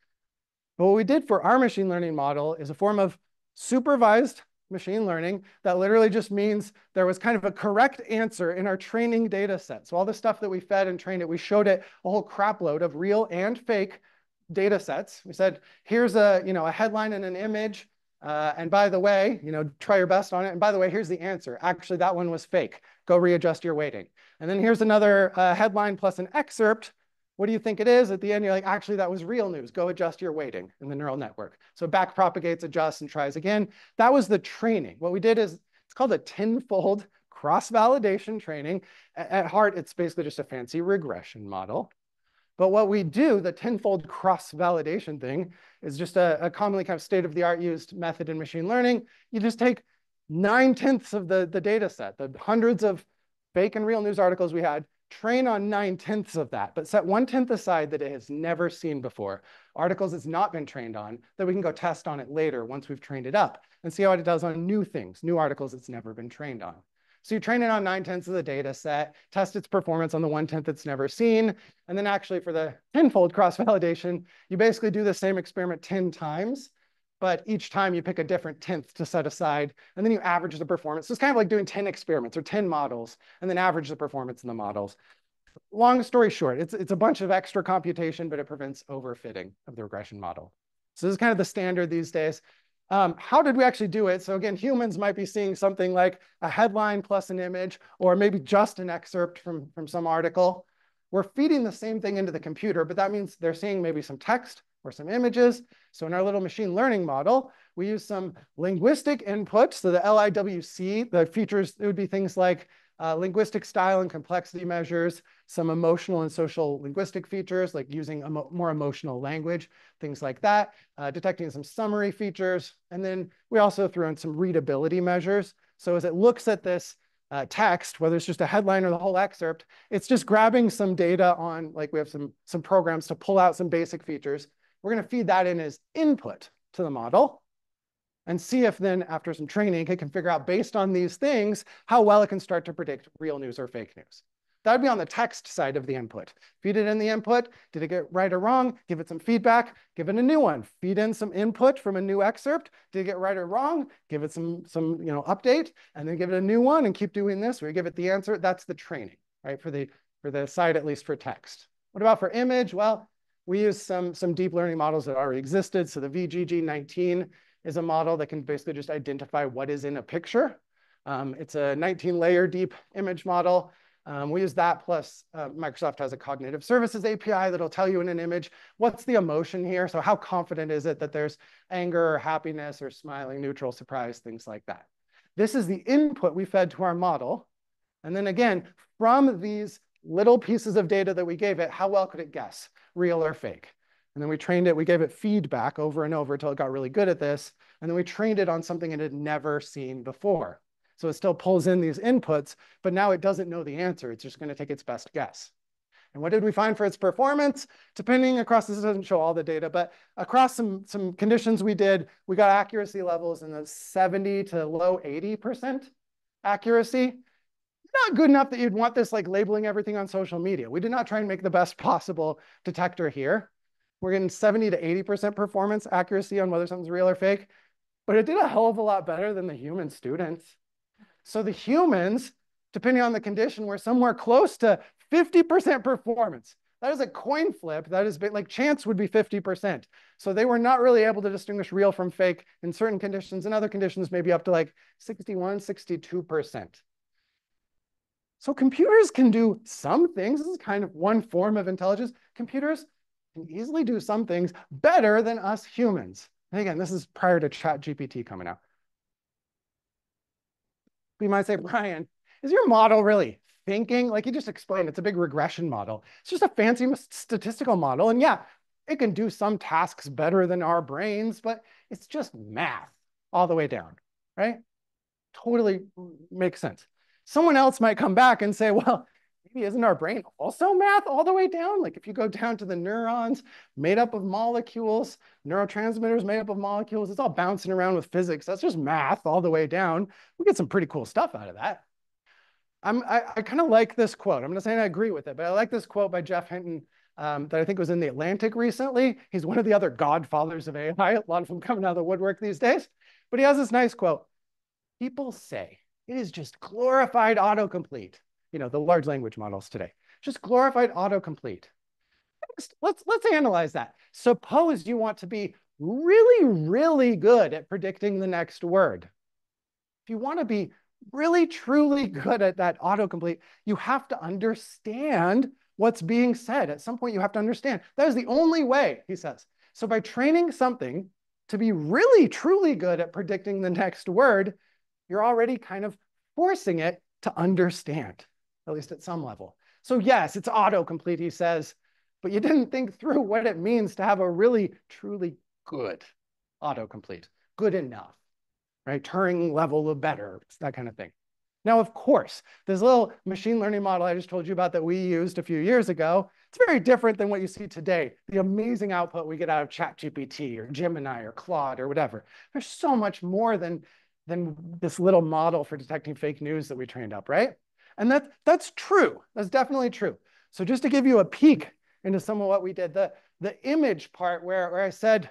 But what we did for our machine learning model is a form of supervised machine learning that literally just means there was kind of a correct answer in our training data set. So all the stuff that we fed and trained it, we showed it a whole crap load of real and fake data sets. We said, here's a, you know, a headline and an image. Uh, and by the way, you know, try your best on it. And by the way, here's the answer. Actually, that one was fake. Go readjust your weighting. And then here's another uh, headline plus an excerpt what do you think it is? At the end, you're like, actually, that was real news. Go adjust your weighting in the neural network. So back propagates, adjusts, and tries again. That was the training. What we did is, it's called a tenfold cross-validation training. At heart, it's basically just a fancy regression model. But what we do, the tenfold cross-validation thing, is just a, a commonly kind of state-of-the-art used method in machine learning. You just take nine tenths of the, the data set, the hundreds of fake and real news articles we had, train on nine tenths of that, but set one tenth aside that it has never seen before. Articles it's not been trained on that we can go test on it later once we've trained it up and see how it does on new things, new articles it's never been trained on. So you train it on nine tenths of the data set, test its performance on the one tenth it's never seen. And then actually for the tenfold cross-validation, you basically do the same experiment 10 times but each time you pick a different tenth to set aside, and then you average the performance. So it's kind of like doing 10 experiments or 10 models, and then average the performance in the models. long story short, it's, it's a bunch of extra computation, but it prevents overfitting of the regression model. So this is kind of the standard these days. Um, how did we actually do it? So again, humans might be seeing something like a headline plus an image, or maybe just an excerpt from, from some article. We're feeding the same thing into the computer, but that means they're seeing maybe some text or some images. So in our little machine learning model, we use some linguistic input. So the LIWC, the features, it would be things like uh, linguistic style and complexity measures, some emotional and social linguistic features, like using emo more emotional language, things like that, uh, detecting some summary features. And then we also threw in some readability measures. So as it looks at this uh, text, whether it's just a headline or the whole excerpt, it's just grabbing some data on, like we have some, some programs to pull out some basic features. We're gonna feed that in as input to the model and see if then after some training, it can figure out based on these things, how well it can start to predict real news or fake news. That would be on the text side of the input. Feed it in the input. Did it get right or wrong? Give it some feedback. Give it a new one. Feed in some input from a new excerpt. Did it get right or wrong? Give it some, some you know, update, and then give it a new one and keep doing this. We give it the answer. That's the training, right? For the, for the side, at least for text. What about for image? Well, we use some, some deep learning models that already existed. So the VGG19 is a model that can basically just identify what is in a picture. Um, it's a 19 layer deep image model. Um, we use that plus uh, Microsoft has a cognitive services API that'll tell you in an image, what's the emotion here? So how confident is it that there's anger or happiness or smiling, neutral, surprise, things like that. This is the input we fed to our model. And then again, from these little pieces of data that we gave it, how well could it guess, real or fake? And then we trained it, we gave it feedback over and over until it got really good at this. And then we trained it on something it had never seen before. So it still pulls in these inputs, but now it doesn't know the answer. It's just gonna take its best guess. And what did we find for its performance? Depending across, this doesn't show all the data, but across some, some conditions we did, we got accuracy levels in the 70 to low 80% accuracy. Not good enough that you'd want this like labeling everything on social media. We did not try and make the best possible detector here. We're getting 70 to 80% performance accuracy on whether something's real or fake, but it did a hell of a lot better than the human students. So the humans, depending on the condition, were somewhere close to 50% performance. That is a coin flip. That is like chance would be 50%. So they were not really able to distinguish real from fake in certain conditions. In other conditions, maybe up to like 61, 62%. So computers can do some things. This is kind of one form of intelligence. Computers can easily do some things better than us humans. And again, this is prior to ChatGPT coming out. We might say, Brian, is your model really thinking? Like you just explained, it's a big regression model. It's just a fancy statistical model. And yeah, it can do some tasks better than our brains, but it's just math all the way down, right? Totally makes sense. Someone else might come back and say, well, maybe isn't our brain also math all the way down? Like if you go down to the neurons made up of molecules, neurotransmitters made up of molecules, it's all bouncing around with physics. That's just math all the way down. We get some pretty cool stuff out of that. I'm, I, I kind of like this quote. I'm not saying I agree with it, but I like this quote by Geoffrey Hinton um, that I think was in the Atlantic recently. He's one of the other godfathers of AI. A lot of them coming out of the woodwork these days. But he has this nice quote. People say it is just glorified autocomplete you know, the large language models today. Just glorified autocomplete. Next, let's, let's analyze that. Suppose you want to be really, really good at predicting the next word. If you want to be really, truly good at that autocomplete, you have to understand what's being said. At some point, you have to understand. That is the only way, he says. So by training something to be really, truly good at predicting the next word, you're already kind of forcing it to understand at least at some level. So yes, it's autocomplete, he says, but you didn't think through what it means to have a really, truly good autocomplete, good enough, right? Turing level of better, that kind of thing. Now, of course, this little machine learning model I just told you about that we used a few years ago, it's very different than what you see today. The amazing output we get out of ChatGPT or Gemini or Claude or whatever. There's so much more than, than this little model for detecting fake news that we trained up, right? And that, that's true. That's definitely true. So just to give you a peek into some of what we did, the, the image part where, where I said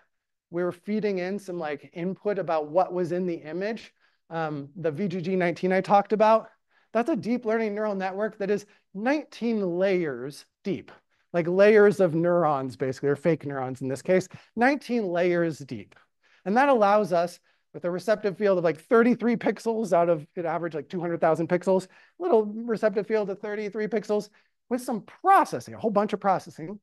we were feeding in some like input about what was in the image, um, the VGG19 I talked about, That's a deep learning neural network that is 19 layers deep, like layers of neurons, basically, or fake neurons in this case, 19 layers deep. And that allows us, with a receptive field of like 33 pixels out of it average like 200,000 pixels, little receptive field of 33 pixels, with some processing, a whole bunch of processing,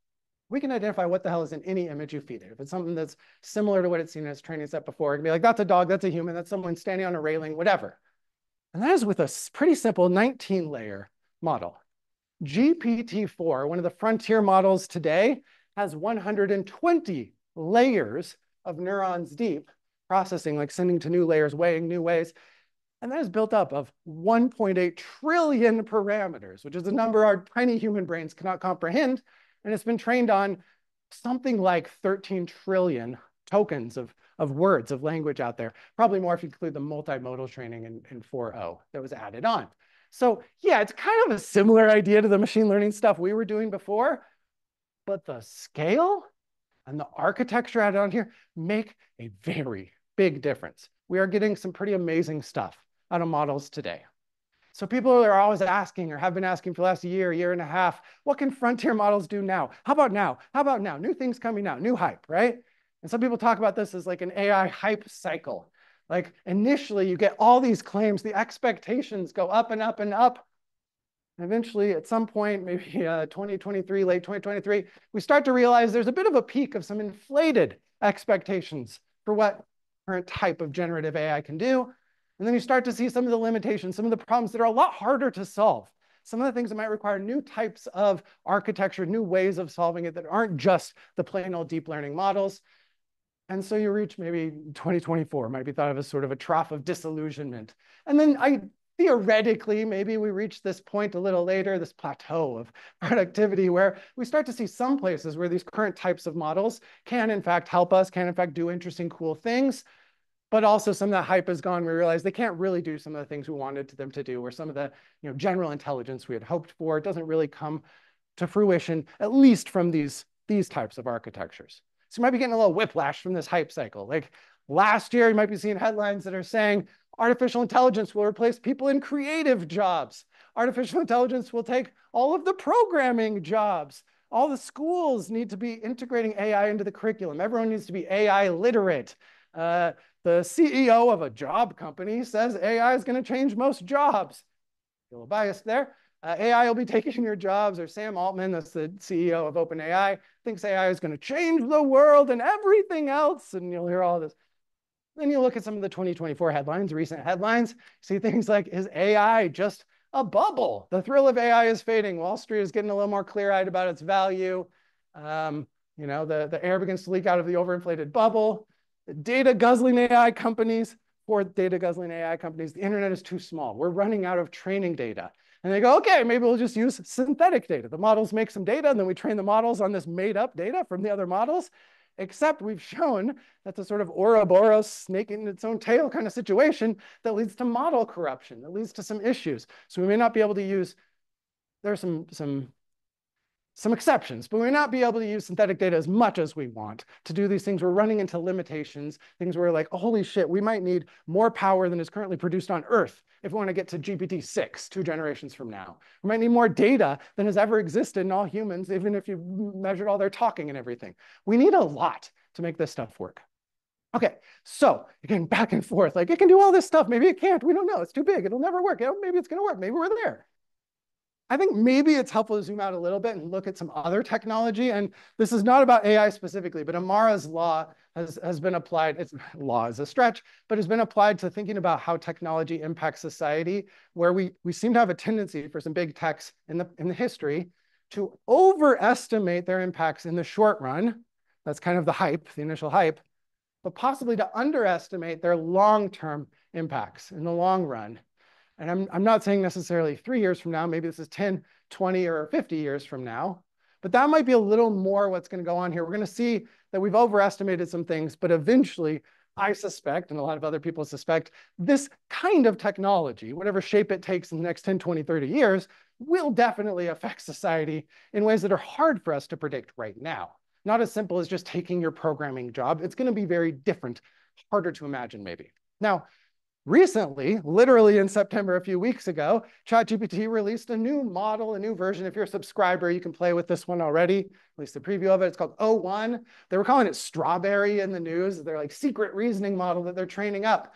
we can identify what the hell is in any image you feed it. If it's something that's similar to what it's seen in its training set before, it can be like, that's a dog, that's a human, that's someone standing on a railing, whatever. And that is with a pretty simple 19 layer model. GPT-4, one of the frontier models today, has 120 layers of neurons deep, processing, like sending to new layers, weighing new ways. And that is built up of 1.8 trillion parameters, which is a number our tiny human brains cannot comprehend. And it's been trained on something like 13 trillion tokens of, of words, of language out there. Probably more if you include the multimodal training in, in 4.0 that was added on. So yeah, it's kind of a similar idea to the machine learning stuff we were doing before, but the scale and the architecture added on here make a very big difference. We are getting some pretty amazing stuff out of models today. So people are always asking or have been asking for the last year, year and a half, what can frontier models do now? How about now? How about now? New things coming out, new hype, right? And some people talk about this as like an AI hype cycle. Like initially you get all these claims, the expectations go up and up and up. And eventually at some point, maybe uh, 2023, late 2023, we start to realize there's a bit of a peak of some inflated expectations for what current type of generative AI can do. And then you start to see some of the limitations, some of the problems that are a lot harder to solve. Some of the things that might require new types of architecture, new ways of solving it that aren't just the plain old deep learning models. And so you reach maybe 2024, might be thought of as sort of a trough of disillusionment. And then I theoretically, maybe we reach this point a little later, this plateau of productivity, where we start to see some places where these current types of models can in fact help us, can in fact do interesting, cool things. But also some of that hype is gone. We realize they can't really do some of the things we wanted them to do, or some of the you know, general intelligence we had hoped for. Doesn't really come to fruition, at least from these, these types of architectures. So you might be getting a little whiplash from this hype cycle. Like last year, you might be seeing headlines that are saying artificial intelligence will replace people in creative jobs. Artificial intelligence will take all of the programming jobs. All the schools need to be integrating AI into the curriculum. Everyone needs to be AI literate. Uh, the CEO of a job company says AI is going to change most jobs. A little biased there uh, AI will be taking your jobs, or Sam Altman, that's the CEO of OpenAI, thinks AI is going to change the world and everything else, and you'll hear all this. Then you look at some of the 2024 headlines, recent headlines, see things like, is AI just a bubble? The thrill of AI is fading. Wall Street is getting a little more clear-eyed about its value. Um, you know, the, the air begins to leak out of the overinflated bubble. Data guzzling AI companies, poor data guzzling AI companies, the internet is too small. We're running out of training data. And they go, okay, maybe we'll just use synthetic data. The models make some data, and then we train the models on this made up data from the other models. Except we've shown that's a sort of Ouroboros snake in its own tail kind of situation that leads to model corruption, that leads to some issues. So we may not be able to use, there are some, some some exceptions, but we may not be able to use synthetic data as much as we want to do these things. We're running into limitations, things where like, oh, holy shit, we might need more power than is currently produced on Earth if we want to get to GPT-6 two generations from now. We might need more data than has ever existed in all humans, even if you measured all their talking and everything. We need a lot to make this stuff work. Okay, so again, back and forth, like it can do all this stuff. Maybe it can't. We don't know. It's too big. It'll never work. Maybe it's going to work. Maybe we're there. I think maybe it's helpful to zoom out a little bit and look at some other technology. And this is not about AI specifically, but Amara's law has, has been applied. It's law is a stretch, but has been applied to thinking about how technology impacts society, where we, we seem to have a tendency for some big techs in the, in the history to overestimate their impacts in the short run. That's kind of the hype, the initial hype, but possibly to underestimate their long-term impacts in the long run. And I'm, I'm not saying necessarily three years from now, maybe this is 10, 20, or 50 years from now, but that might be a little more what's going to go on here. We're going to see that we've overestimated some things, but eventually, I suspect, and a lot of other people suspect, this kind of technology, whatever shape it takes in the next 10, 20, 30 years, will definitely affect society in ways that are hard for us to predict right now. Not as simple as just taking your programming job. It's going to be very different, harder to imagine maybe. Now, recently, literally in September a few weeks ago, ChatGPT released a new model, a new version. If you're a subscriber, you can play with this one already, at least the preview of it. It's called O1. They were calling it Strawberry in the news. They're like secret reasoning model that they're training up.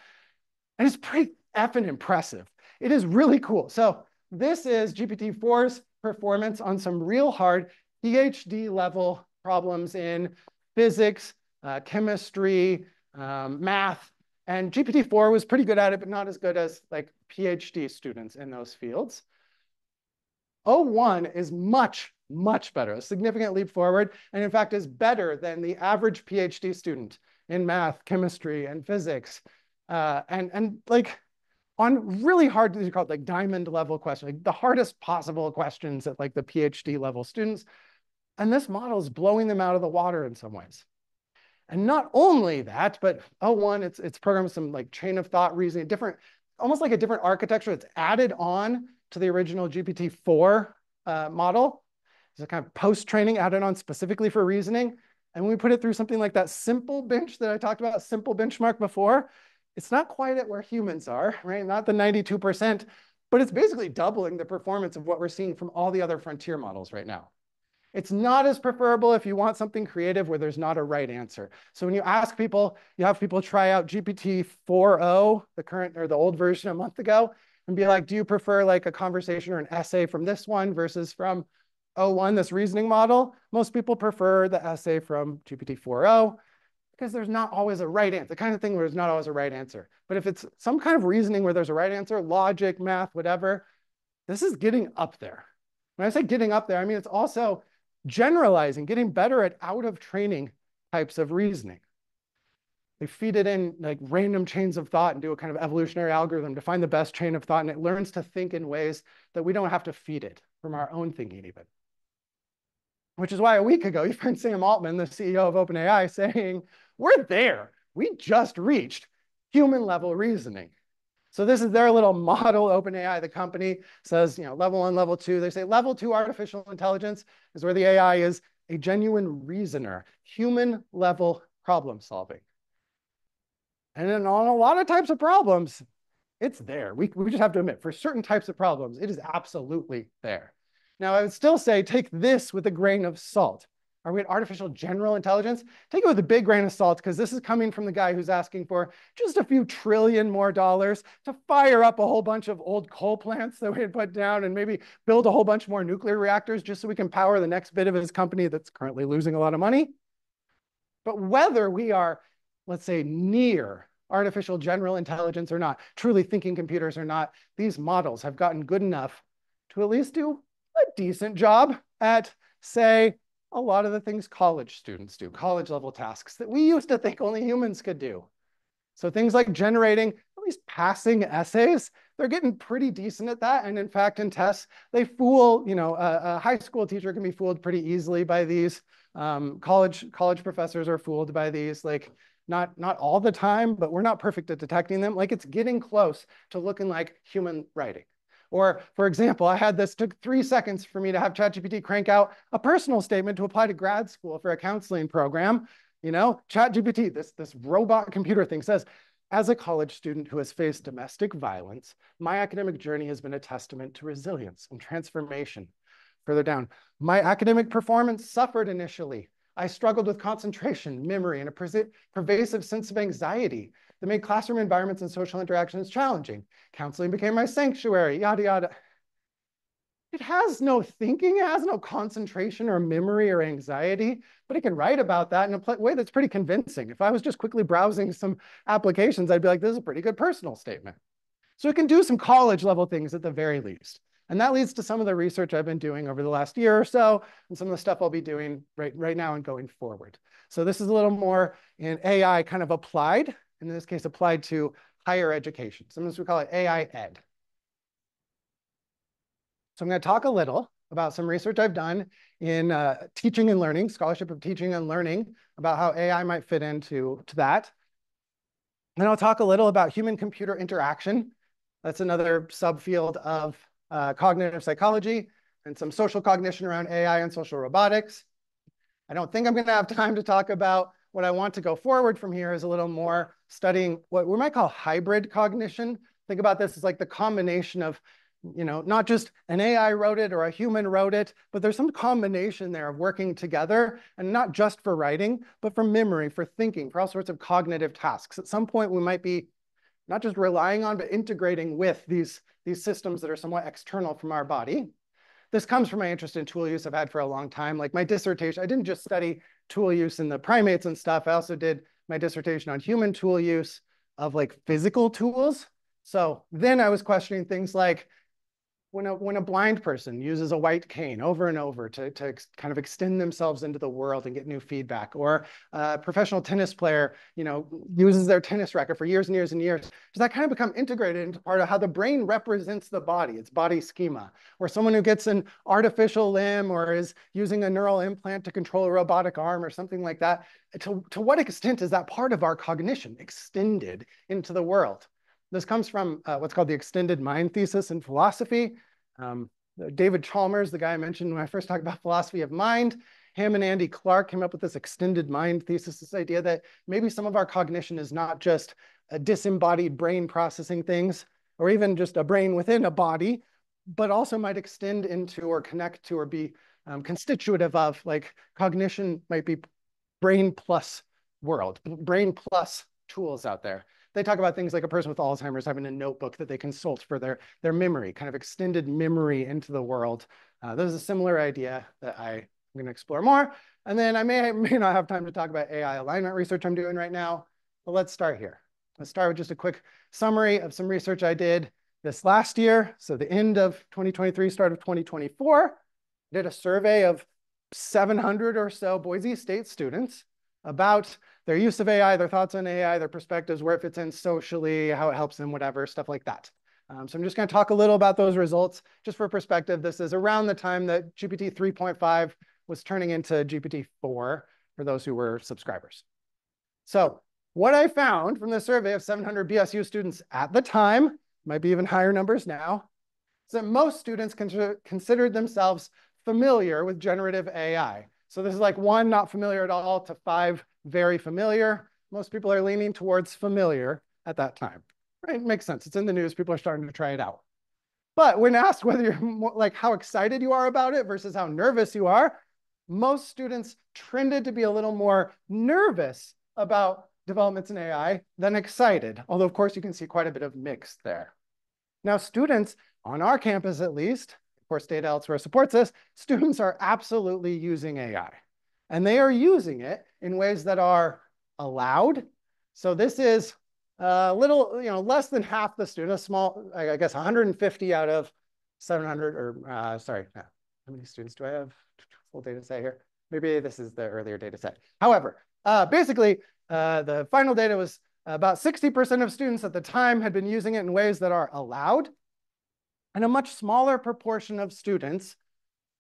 And it's pretty effing impressive. It is really cool. So this is GPT-4's performance on some real hard PhD level problems in physics, uh, chemistry, um, math, and GPT-4 was pretty good at it, but not as good as like PhD students in those fields. O1 is much, much better, a significant leap forward, and in fact is better than the average PhD student in math, chemistry, and physics. Uh, and, and like on really hard, these are called like diamond level questions, like the hardest possible questions at like the PhD level students. And this model is blowing them out of the water in some ways. And not only that, but O1, it's, it's programmed some like chain of thought reasoning, different, almost like a different architecture that's added on to the original GPT-4 uh, model. It's a kind of post-training added on specifically for reasoning. And when we put it through something like that simple bench that I talked about, simple benchmark before, it's not quite at where humans are, right? Not the 92%, but it's basically doubling the performance of what we're seeing from all the other frontier models right now. It's not as preferable if you want something creative where there's not a right answer. So when you ask people, you have people try out GPT 4.0, the current or the old version a month ago, and be like, do you prefer like a conversation or an essay from this one versus from O1, this reasoning model? Most people prefer the essay from GPT 4.0 because there's not always a right answer, the kind of thing where there's not always a right answer. But if it's some kind of reasoning where there's a right answer, logic, math, whatever, this is getting up there. When I say getting up there, I mean, it's also generalizing, getting better at out of training types of reasoning. They feed it in like random chains of thought and do a kind of evolutionary algorithm to find the best chain of thought. And it learns to think in ways that we don't have to feed it from our own thinking even. Which is why a week ago, you find Sam Altman, the CEO of OpenAI, saying, we're there. We just reached human level reasoning. So this is their little model, OpenAI, the company says, you know, level one, level two. They say level two artificial intelligence is where the AI is a genuine reasoner, human level problem solving. And then on a lot of types of problems, it's there. We, we just have to admit, for certain types of problems, it is absolutely there. Now, I would still say take this with a grain of salt. Are we at artificial general intelligence? Take it with a big grain of salt because this is coming from the guy who's asking for just a few trillion more dollars to fire up a whole bunch of old coal plants that we had put down and maybe build a whole bunch more nuclear reactors just so we can power the next bit of his company that's currently losing a lot of money. But whether we are, let's say, near artificial general intelligence or not, truly thinking computers or not, these models have gotten good enough to at least do a decent job at, say, a lot of the things college students do, college level tasks that we used to think only humans could do. So things like generating at least passing essays, they're getting pretty decent at that. And in fact, in tests, they fool, you know, a, a high school teacher can be fooled pretty easily by these. Um, college, college professors are fooled by these, like not, not all the time, but we're not perfect at detecting them. Like it's getting close to looking like human writing. Or for example, I had this, took three seconds for me to have ChatGPT crank out a personal statement to apply to grad school for a counseling program. You know, ChatGPT, this, this robot computer thing says, as a college student who has faced domestic violence, my academic journey has been a testament to resilience and transformation. Further down, my academic performance suffered initially. I struggled with concentration, memory, and a pervasive sense of anxiety that made classroom environments and social interactions challenging. Counseling became my sanctuary, yada, yada. It has no thinking, it has no concentration or memory or anxiety, but it can write about that in a way that's pretty convincing. If I was just quickly browsing some applications, I'd be like, this is a pretty good personal statement. So it can do some college level things at the very least. And that leads to some of the research I've been doing over the last year or so, and some of the stuff I'll be doing right, right now and going forward. So this is a little more in AI kind of applied in this case applied to higher education. Sometimes we call it AI Ed. So I'm going to talk a little about some research I've done in uh, teaching and learning, scholarship of teaching and learning, about how AI might fit into to that. Then I'll talk a little about human-computer interaction. That's another subfield of uh, cognitive psychology and some social cognition around AI and social robotics. I don't think I'm going to have time to talk about what I want to go forward from here is a little more studying what we might call hybrid cognition. Think about this as like the combination of, you know, not just an AI wrote it or a human wrote it, but there's some combination there of working together and not just for writing, but for memory, for thinking, for all sorts of cognitive tasks. At some point, we might be not just relying on, but integrating with these, these systems that are somewhat external from our body. This comes from my interest in tool use I've had for a long time. Like my dissertation, I didn't just study tool use in the primates and stuff. I also did my dissertation on human tool use of like physical tools. So then I was questioning things like, when a, when a blind person uses a white cane over and over to, to kind of extend themselves into the world and get new feedback, or a professional tennis player, you know, uses their tennis racket for years and years and years, does that kind of become integrated into part of how the brain represents the body, its body schema? Or someone who gets an artificial limb or is using a neural implant to control a robotic arm or something like that, to, to what extent is that part of our cognition extended into the world? This comes from uh, what's called the extended mind thesis in philosophy. Um, David Chalmers, the guy I mentioned when I first talked about philosophy of mind, him and Andy Clark came up with this extended mind thesis, this idea that maybe some of our cognition is not just a disembodied brain processing things, or even just a brain within a body, but also might extend into or connect to or be um, constitutive of, like cognition might be brain plus world, brain plus tools out there they talk about things like a person with Alzheimer's having a notebook that they consult for their, their memory, kind of extended memory into the world. Uh, there's a similar idea that I, am going to explore more. And then I may, may not have time to talk about AI alignment research I'm doing right now, but let's start here. Let's start with just a quick summary of some research I did this last year. So the end of 2023, start of 2024, did a survey of 700 or so Boise State students about their use of AI, their thoughts on AI, their perspectives, where it fits in socially, how it helps them, whatever, stuff like that. Um, so I'm just going to talk a little about those results. Just for perspective, this is around the time that GPT 3.5 was turning into GPT 4 for those who were subscribers. So what I found from the survey of 700 BSU students at the time, might be even higher numbers now, is that most students considered themselves familiar with generative AI. So this is like one not familiar at all to five very familiar. Most people are leaning towards familiar at that time, right? Makes sense. It's in the news. People are starting to try it out. But when asked whether you're more, like how excited you are about it versus how nervous you are, most students trended to be a little more nervous about developments in AI than excited. Although of course you can see quite a bit of mix there. Now students on our campus at least, of course data elsewhere supports this, students are absolutely using AI. And they are using it in ways that are allowed. So this is a little, you know, less than half the students, a small, I guess 150 out of 700 or uh, sorry, how many students do I have? Full data set here. Maybe this is the earlier data set. However, uh, basically, uh, the final data was about 60% of students at the time had been using it in ways that are allowed. And a much smaller proportion of students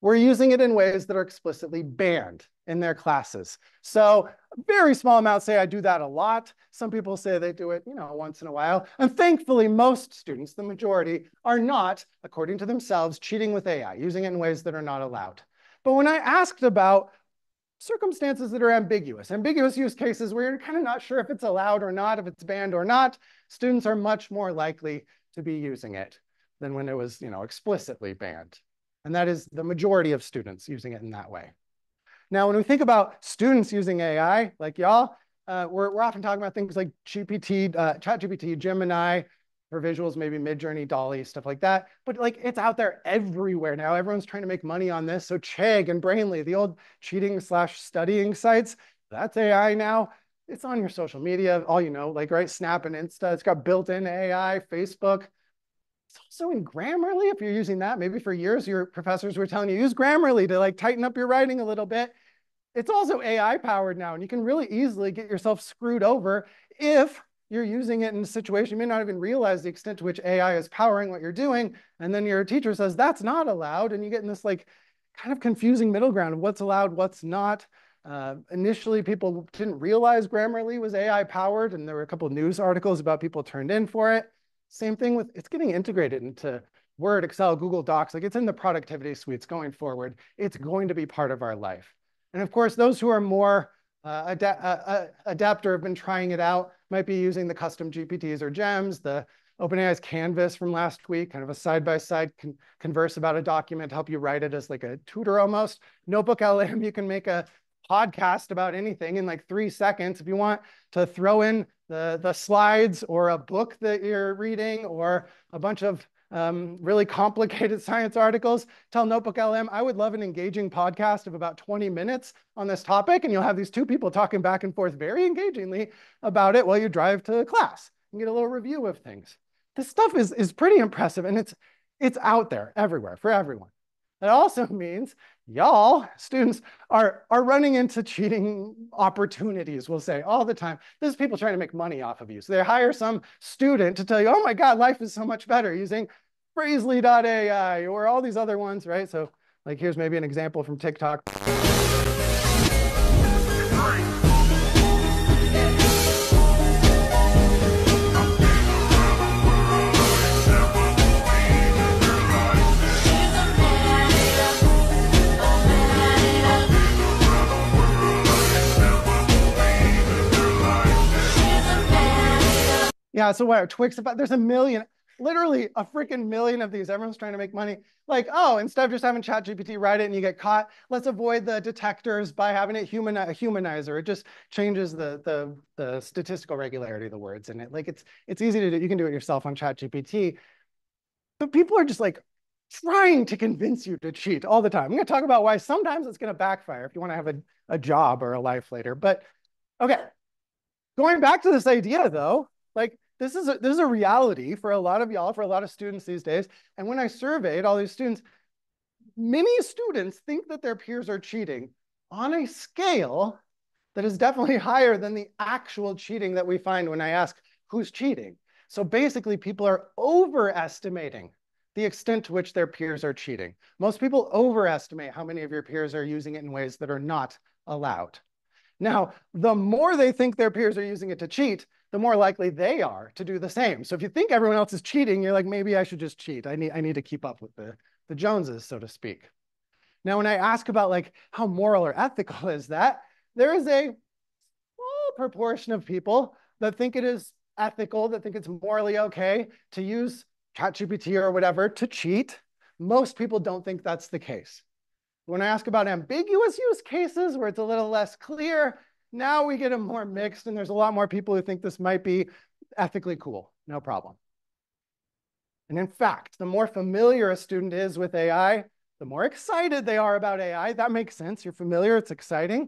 were using it in ways that are explicitly banned in their classes. So very small amounts say I do that a lot. Some people say they do it, you know, once in a while. And thankfully, most students, the majority, are not, according to themselves, cheating with AI, using it in ways that are not allowed. But when I asked about circumstances that are ambiguous, ambiguous use cases where you're kind of not sure if it's allowed or not, if it's banned or not, students are much more likely to be using it than when it was, you know, explicitly banned. And that is the majority of students using it in that way. Now, when we think about students using AI, like y'all, uh, we're, we're often talking about things like GPT, uh, ChatGPT, Gemini, for visuals, maybe Midjourney, DALL-E, stuff like that. But like it's out there everywhere now. Everyone's trying to make money on this. So Chegg and Brainly, the old cheating slash studying sites, that's AI now. It's on your social media, all you know, like right, Snap and Insta. It's got built-in AI, Facebook. It's also in Grammarly, if you're using that. Maybe for years, your professors were telling you, use Grammarly to like tighten up your writing a little bit. It's also AI powered now, and you can really easily get yourself screwed over if you're using it in a situation, you may not even realize the extent to which AI is powering what you're doing. And then your teacher says, that's not allowed. And you get in this like kind of confusing middle ground of what's allowed, what's not. Uh, initially, people didn't realize Grammarly was AI powered. And there were a couple news articles about people turned in for it. Same thing with, it's getting integrated into Word, Excel, Google Docs, like it's in the productivity suites going forward. It's going to be part of our life. And of course, those who are more uh, ad uh, adapter have been trying it out, might be using the custom GPTs or GEMS, the OpenAI's Canvas from last week, kind of a side-by-side -side con converse about a document, help you write it as like a tutor almost. Notebook LM, you can make a podcast about anything in like three seconds. If you want to throw in the, the slides or a book that you're reading or a bunch of um, really complicated science articles, tell Notebook LM, I would love an engaging podcast of about 20 minutes on this topic. And you'll have these two people talking back and forth very engagingly about it while you drive to class and get a little review of things. This stuff is, is pretty impressive and it's, it's out there everywhere for everyone. That also means y'all, students, are, are running into cheating opportunities, we'll say, all the time. This is people trying to make money off of you. So they hire some student to tell you, oh my God, life is so much better using Phrasly.ai or all these other ones, right? So like here's maybe an example from TikTok. Yeah, so what Twix about there's a million, literally a freaking million of these. Everyone's trying to make money. Like, oh, instead of just having ChatGPT write it and you get caught, let's avoid the detectors by having it human a humanizer. It just changes the the the statistical regularity of the words in it. Like it's it's easy to do. You can do it yourself on ChatGPT. But people are just like trying to convince you to cheat all the time. I'm going to talk about why sometimes it's going to backfire if you want to have a, a job or a life later. But okay, going back to this idea though, like this is a, this is a reality for a lot of y'all, for a lot of students these days. And when I surveyed all these students, many students think that their peers are cheating on a scale that is definitely higher than the actual cheating that we find when I ask who's cheating. So basically, people are overestimating the extent to which their peers are cheating. Most people overestimate how many of your peers are using it in ways that are not allowed. Now, the more they think their peers are using it to cheat, the more likely they are to do the same. So if you think everyone else is cheating, you're like, maybe I should just cheat. I need, I need to keep up with the, the Joneses, so to speak. Now, when I ask about like how moral or ethical is that, there is a small proportion of people that think it is ethical, that think it's morally okay to use ChatGPT or whatever to cheat. Most people don't think that's the case. When I ask about ambiguous use cases where it's a little less clear, now we get a more mixed, and there's a lot more people who think this might be ethically cool. No problem. And in fact, the more familiar a student is with AI, the more excited they are about AI. That makes sense. You're familiar, it's exciting.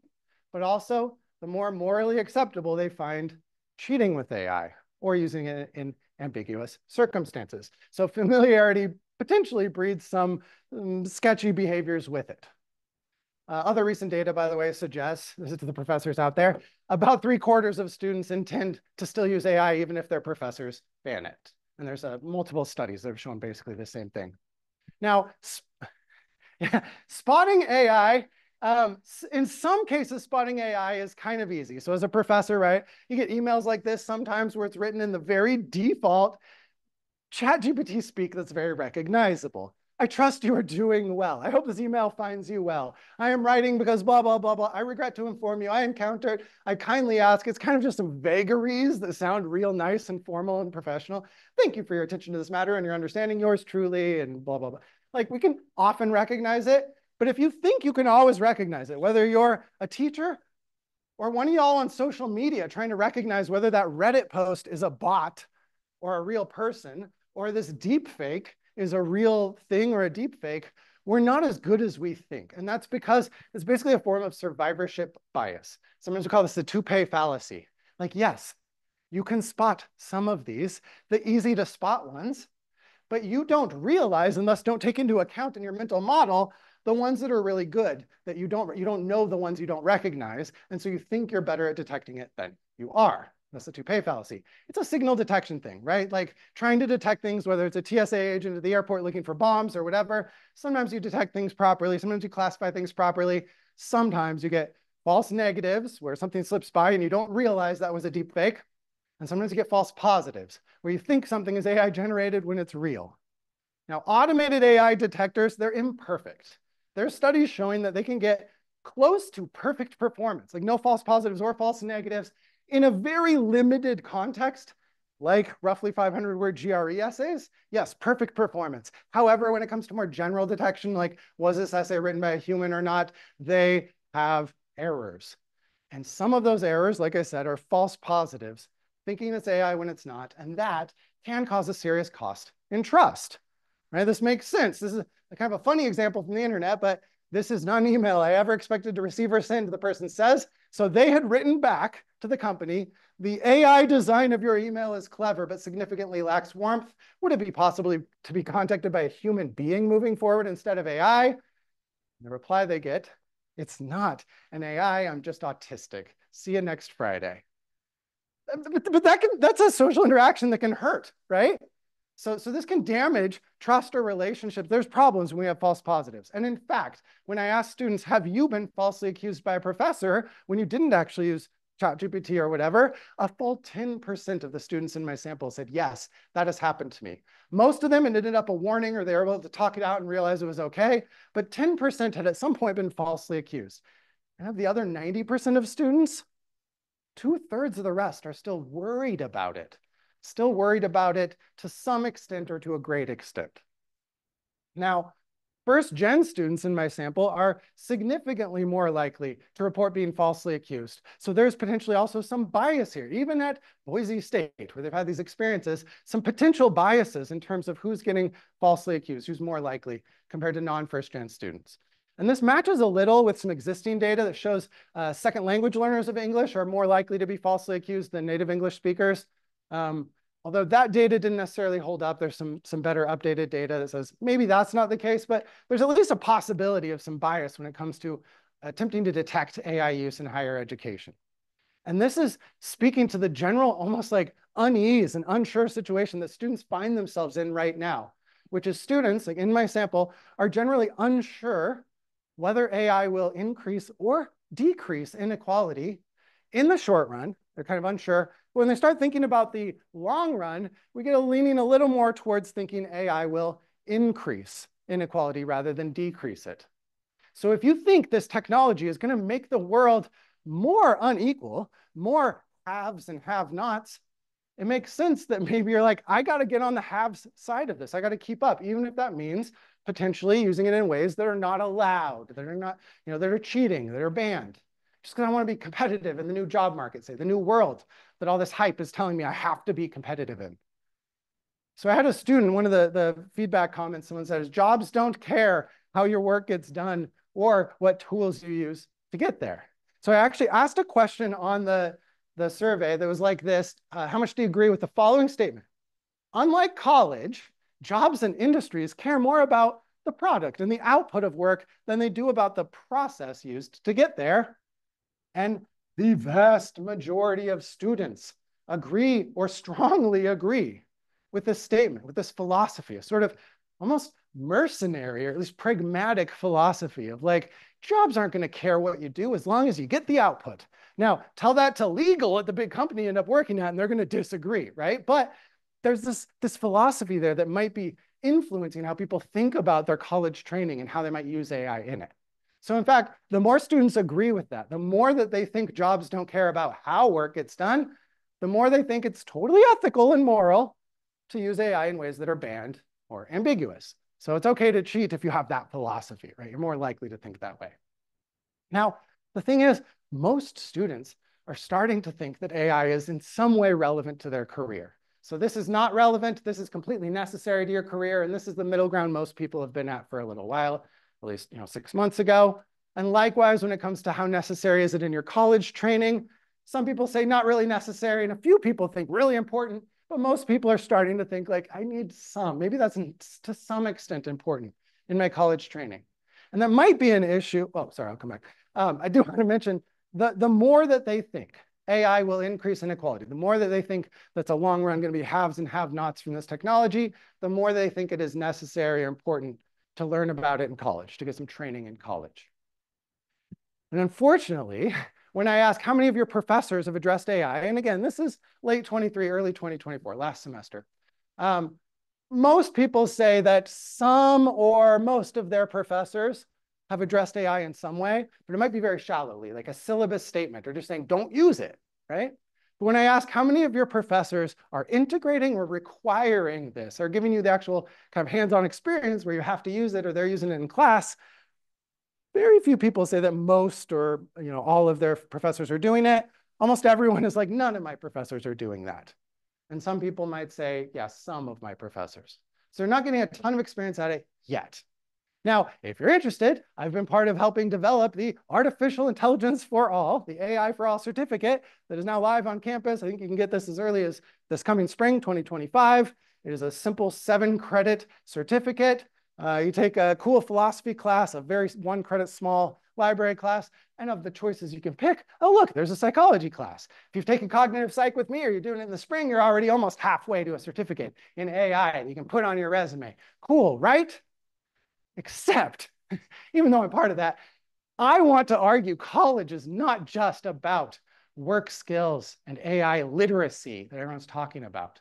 But also, the more morally acceptable they find cheating with AI or using it in ambiguous circumstances. So familiarity potentially breeds some um, sketchy behaviors with it. Uh, other recent data, by the way, suggests, this is to the professors out there, about three quarters of students intend to still use AI even if their professors ban it. And there's uh, multiple studies that have shown basically the same thing. Now, sp spotting AI, um, in some cases, spotting AI is kind of easy. So as a professor, right, you get emails like this sometimes where it's written in the very default ChatGPT speak that's very recognizable. I trust you are doing well. I hope this email finds you well. I am writing because blah, blah, blah, blah. I regret to inform you I encountered, I kindly ask, it's kind of just some vagaries that sound real nice and formal and professional. Thank you for your attention to this matter and your understanding, yours truly, and blah, blah, blah. Like we can often recognize it, but if you think you can always recognize it, whether you're a teacher or one of y'all on social media trying to recognize whether that Reddit post is a bot or a real person or this deep fake, is a real thing or a deep fake, we're not as good as we think. And that's because it's basically a form of survivorship bias. Sometimes we call this the toupee fallacy. Like, yes, you can spot some of these, the easy to spot ones, but you don't realize and thus don't take into account in your mental model the ones that are really good that you don't you don't know the ones you don't recognize and so you think you're better at detecting it than you are that's the toupee fallacy. It's a signal detection thing, right? Like trying to detect things, whether it's a TSA agent at the airport looking for bombs or whatever. Sometimes you detect things properly. Sometimes you classify things properly. Sometimes you get false negatives where something slips by and you don't realize that was a deep fake. And sometimes you get false positives where you think something is AI generated when it's real. Now, automated AI detectors, they're imperfect. There are studies showing that they can get close to perfect performance, like no false positives or false negatives in a very limited context, like roughly 500 word GRE essays, yes, perfect performance. However, when it comes to more general detection, like was this essay written by a human or not, they have errors. And some of those errors, like I said, are false positives, thinking it's AI when it's not, and that can cause a serious cost in trust. Right? This makes sense. This is a kind of a funny example from the internet, but this is not an email I ever expected to receive or send, the person says. So they had written back to the company, the AI design of your email is clever, but significantly lacks warmth. Would it be possible to be contacted by a human being moving forward instead of AI? And the reply they get, it's not an AI, I'm just autistic. See you next Friday. But, but that can, that's a social interaction that can hurt, right? So, so this can damage trust or relationships. There's problems when we have false positives. And in fact, when I ask students, have you been falsely accused by a professor when you didn't actually use ChatGPT or whatever, a full 10% of the students in my sample said, yes, that has happened to me. Most of them ended up a warning or they were able to talk it out and realize it was okay, but 10% had at some point been falsely accused. And of the other 90% of students, two thirds of the rest are still worried about it, still worried about it to some extent or to a great extent. Now, First gen students in my sample are significantly more likely to report being falsely accused. So there's potentially also some bias here, even at Boise State, where they've had these experiences, some potential biases in terms of who's getting falsely accused, who's more likely compared to non-first gen students. And this matches a little with some existing data that shows uh, second language learners of English are more likely to be falsely accused than native English speakers. Um, Although that data didn't necessarily hold up, there's some, some better updated data that says maybe that's not the case, but there's at least a possibility of some bias when it comes to attempting to detect AI use in higher education. And this is speaking to the general, almost like unease and unsure situation that students find themselves in right now, which is students, like in my sample, are generally unsure whether AI will increase or decrease inequality in the short run. They're kind of unsure when they start thinking about the long run, we get a leaning a little more towards thinking AI will increase inequality rather than decrease it. So if you think this technology is going to make the world more unequal, more haves and have-nots, it makes sense that maybe you're like, I got to get on the haves side of this. I got to keep up, even if that means potentially using it in ways that are not allowed, that are not, you know, that are cheating, that are banned. Just because I want to be competitive in the new job market, say the new world, that all this hype is telling me I have to be competitive in. So I had a student, one of the, the feedback comments, someone says, jobs don't care how your work gets done or what tools you use to get there. So I actually asked a question on the, the survey that was like this, uh, how much do you agree with the following statement? Unlike college, jobs and industries care more about the product and the output of work than they do about the process used to get there. And the vast majority of students agree or strongly agree with this statement, with this philosophy, a sort of almost mercenary or at least pragmatic philosophy of like, jobs aren't going to care what you do as long as you get the output. Now, tell that to legal at the big company you end up working at, and they're going to disagree, right? But there's this, this philosophy there that might be influencing how people think about their college training and how they might use AI in it. So in fact, the more students agree with that, the more that they think jobs don't care about how work gets done, the more they think it's totally ethical and moral to use AI in ways that are banned or ambiguous. So it's okay to cheat if you have that philosophy, right? You're more likely to think that way. Now, the thing is, most students are starting to think that AI is in some way relevant to their career. So this is not relevant. This is completely necessary to your career. And this is the middle ground most people have been at for a little while at least you know, six months ago. And likewise, when it comes to how necessary is it in your college training, some people say not really necessary, and a few people think really important, but most people are starting to think like, I need some, maybe that's to some extent important in my college training. And that might be an issue. Oh, sorry, I'll come back. Um, I do want to mention the, the more that they think AI will increase inequality, the more that they think that's a long run going to be haves and have nots from this technology, the more they think it is necessary or important to learn about it in college, to get some training in college. And unfortunately, when I ask how many of your professors have addressed AI, and again, this is late 23, early 2024, last semester, um, most people say that some or most of their professors have addressed AI in some way, but it might be very shallowly, like a syllabus statement or just saying, don't use it, right? When I ask how many of your professors are integrating or requiring this or giving you the actual kind of hands-on experience where you have to use it or they're using it in class, very few people say that most or you know all of their professors are doing it. Almost everyone is like, none of my professors are doing that. And some people might say, yes, yeah, some of my professors. So they're not getting a ton of experience at it yet. Now, if you're interested, I've been part of helping develop the Artificial Intelligence for All, the AI for All certificate that is now live on campus. I think you can get this as early as this coming spring, 2025. It is a simple seven credit certificate. Uh, you take a cool philosophy class, a very one credit small library class, and of the choices you can pick, oh, look, there's a psychology class. If you've taken cognitive psych with me or you're doing it in the spring, you're already almost halfway to a certificate in AI that you can put on your resume. Cool, right? Except, even though I'm part of that, I want to argue college is not just about work skills and AI literacy that everyone's talking about.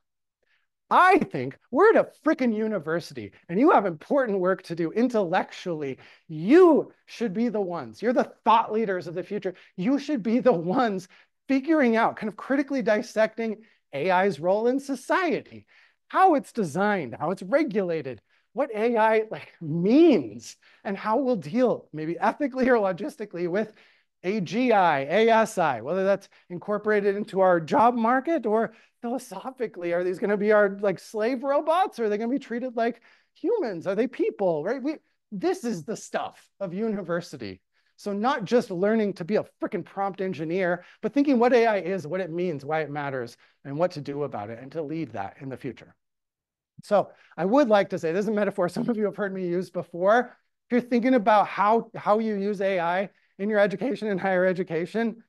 I think we're at a freaking university and you have important work to do intellectually. You should be the ones, you're the thought leaders of the future. You should be the ones figuring out, kind of critically dissecting AI's role in society, how it's designed, how it's regulated, what AI like means and how we'll deal maybe ethically or logistically with AGI, ASI, whether that's incorporated into our job market or philosophically, are these going to be our like slave robots? Or are they going to be treated like humans? Are they people, right? We, this is the stuff of university. So not just learning to be a freaking prompt engineer, but thinking what AI is, what it means, why it matters, and what to do about it, and to lead that in the future. So I would like to say, this is a metaphor some of you have heard me use before. If you're thinking about how, how you use AI in your education and higher education,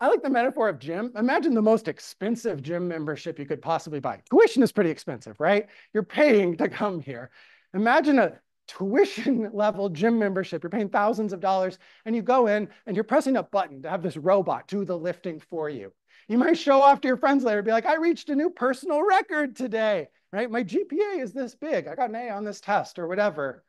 I like the metaphor of gym. Imagine the most expensive gym membership you could possibly buy. Tuition is pretty expensive, right? You're paying to come here. Imagine a tuition level gym membership. You're paying thousands of dollars and you go in and you're pressing a button to have this robot do the lifting for you. You might show off to your friends later, be like, I reached a new personal record today right? My GPA is this big. I got an A on this test or whatever.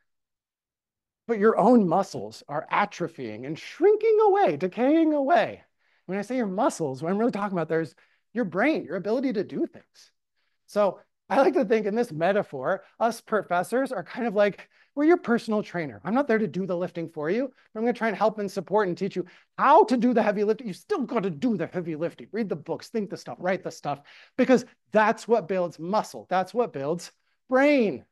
But your own muscles are atrophying and shrinking away, decaying away. When I say your muscles, what I'm really talking about there's your brain, your ability to do things. So I like to think in this metaphor, us professors are kind of like, we're your personal trainer. I'm not there to do the lifting for you. I'm going to try and help and support and teach you how to do the heavy lifting. You still got to do the heavy lifting. Read the books, think the stuff, write the stuff, because that's what builds muscle. That's what builds brain.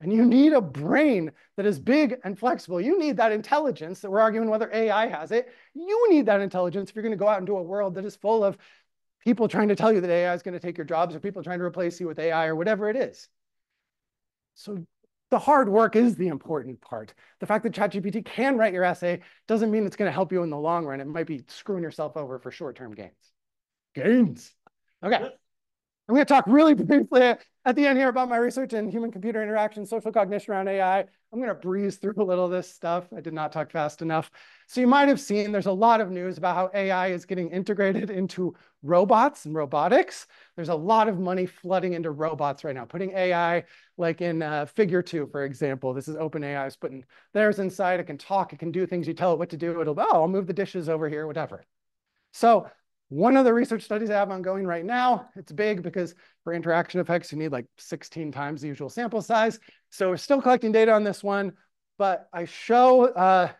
And you need a brain that is big and flexible. You need that intelligence that we're arguing whether AI has it. You need that intelligence if you're going to go out into a world that is full of people trying to tell you that AI is going to take your jobs or people trying to replace you with AI or whatever it is. So the hard work is the important part. The fact that ChatGPT can write your essay doesn't mean it's going to help you in the long run. It might be screwing yourself over for short-term gains. Gains. Okay. I'm going to talk really briefly at the end here about my research in human-computer interaction, social cognition around AI. I'm going to breeze through a little of this stuff. I did not talk fast enough. So you might have seen there's a lot of news about how AI is getting integrated into robots and robotics. There's a lot of money flooding into robots right now, putting AI like in uh, figure two, for example. This is OpenAI is putting theirs inside. It can talk. It can do things. You tell it what to do. It'll, oh, I'll move the dishes over here, whatever. So one of the research studies I have ongoing right now, it's big because for interaction effects, you need like 16 times the usual sample size. So we're still collecting data on this one, but I show a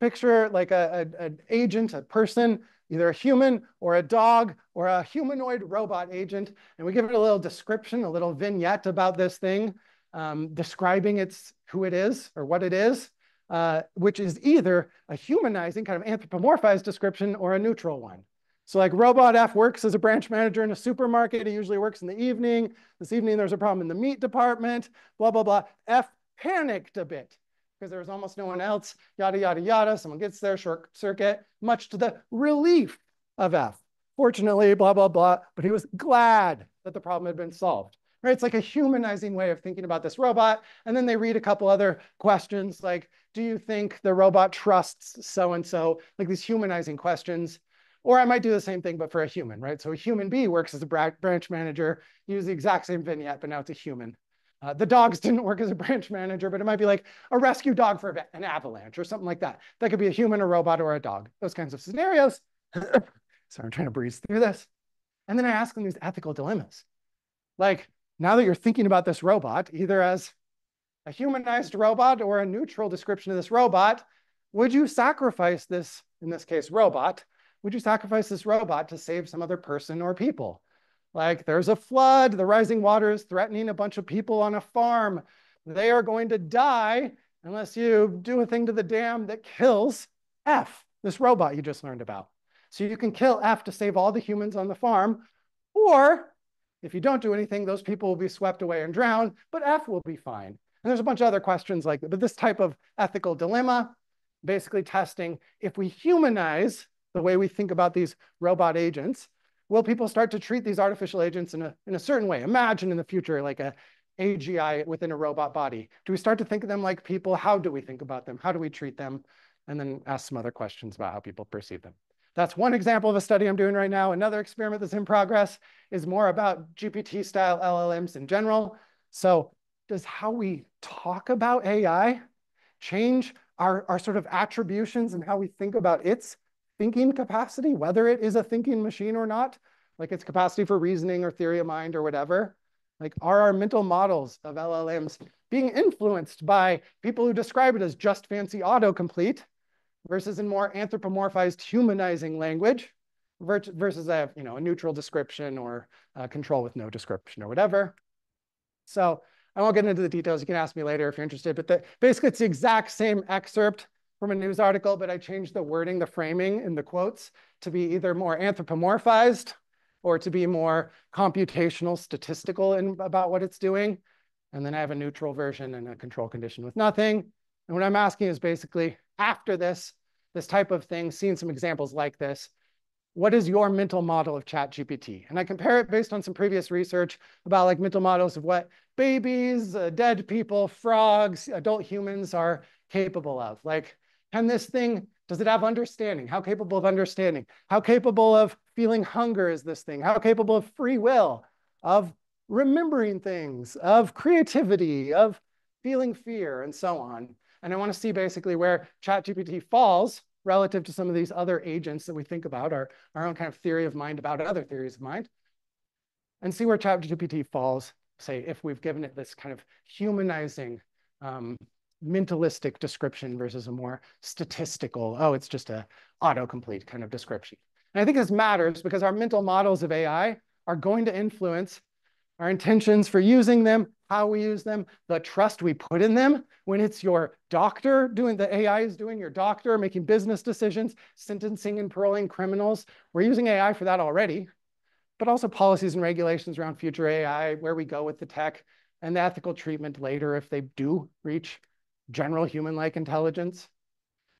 picture like a, a, an agent, a person, either a human or a dog or a humanoid robot agent. And we give it a little description, a little vignette about this thing, um, describing its who it is or what it is, uh, which is either a humanizing kind of anthropomorphized description or a neutral one. So like Robot F works as a branch manager in a supermarket. He usually works in the evening. This evening, there's a problem in the meat department, blah, blah, blah. F panicked a bit because there was almost no one else, yada, yada, yada. Someone gets there, short circuit, much to the relief of F. Fortunately, blah, blah, blah. But he was glad that the problem had been solved. Right? It's like a humanizing way of thinking about this robot. And then they read a couple other questions like, do you think the robot trusts so-and-so? Like these humanizing questions. Or I might do the same thing, but for a human, right? So a human B works as a branch manager, use the exact same vignette, but now it's a human. Uh, the dogs didn't work as a branch manager, but it might be like a rescue dog for an avalanche or something like that. That could be a human, a robot, or a dog. Those kinds of scenarios. Sorry, I'm trying to breeze through this. And then I ask them these ethical dilemmas. Like, now that you're thinking about this robot, either as a humanized robot or a neutral description of this robot, would you sacrifice this, in this case, robot? Would you sacrifice this robot to save some other person or people? Like there's a flood, the rising water is threatening a bunch of people on a farm. They are going to die unless you do a thing to the dam that kills F, this robot you just learned about. So you can kill F to save all the humans on the farm, or if you don't do anything, those people will be swept away and drowned, but F will be fine. And there's a bunch of other questions like that, but this type of ethical dilemma, basically testing if we humanize the way we think about these robot agents, will people start to treat these artificial agents in a, in a certain way? Imagine in the future, like a AGI within a robot body. Do we start to think of them like people? How do we think about them? How do we treat them? And then ask some other questions about how people perceive them. That's one example of a study I'm doing right now. Another experiment that's in progress is more about GPT-style LLMs in general. So does how we talk about AI change our, our sort of attributions and how we think about its thinking capacity, whether it is a thinking machine or not, like its capacity for reasoning or theory of mind or whatever. Like, are our mental models of LLMs being influenced by people who describe it as just fancy autocomplete versus in more anthropomorphized humanizing language versus a, you know, a neutral description or control with no description or whatever. So I won't get into the details. You can ask me later if you're interested, but the, basically it's the exact same excerpt from a news article, but I changed the wording, the framing in the quotes to be either more anthropomorphized or to be more computational, statistical in about what it's doing. And then I have a neutral version and a control condition with nothing. And what I'm asking is basically after this, this type of thing, seeing some examples like this, what is your mental model of ChatGPT? And I compare it based on some previous research about like mental models of what babies, uh, dead people, frogs, adult humans are capable of. Like can this thing, does it have understanding? How capable of understanding? How capable of feeling hunger is this thing? How capable of free will, of remembering things, of creativity, of feeling fear, and so on. And I want to see basically where ChatGPT falls relative to some of these other agents that we think about, our, our own kind of theory of mind about other theories of mind, and see where ChatGPT falls, say, if we've given it this kind of humanizing um, mentalistic description versus a more statistical, oh, it's just a autocomplete kind of description. And I think this matters because our mental models of AI are going to influence our intentions for using them, how we use them, the trust we put in them. When it's your doctor doing, the AI is doing your doctor, making business decisions, sentencing and paroling criminals. We're using AI for that already, but also policies and regulations around future AI, where we go with the tech, and the ethical treatment later if they do reach general human-like intelligence.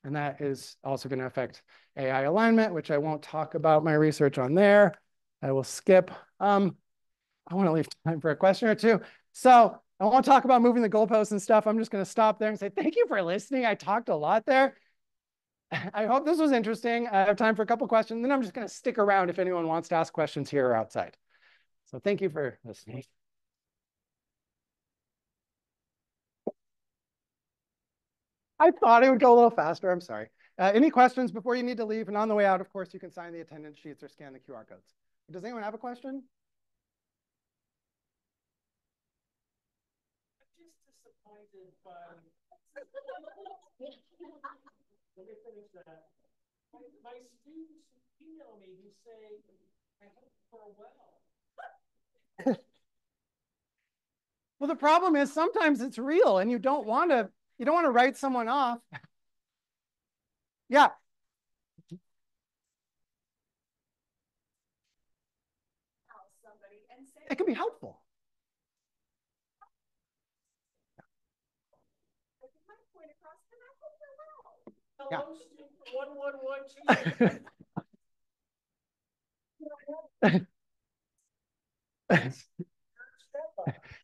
And that is also going to affect AI alignment, which I won't talk about my research on there. I will skip. Um, I want to leave time for a question or two. So I won't talk about moving the goalposts and stuff. I'm just going to stop there and say thank you for listening. I talked a lot there. I hope this was interesting. I have time for a couple questions. Then I'm just going to stick around if anyone wants to ask questions here or outside. So thank you for listening. I thought it would go a little faster. I'm sorry. Uh, any questions before you need to leave? And on the way out, of course, you can sign the attendance sheets or scan the QR codes. Does anyone have a question? I'm just disappointed by. Let me finish that. My, my students email me who say, I hope for well. well, the problem is sometimes it's real and you don't want to you don't want to write someone off. yeah. It can be helpful. Yeah.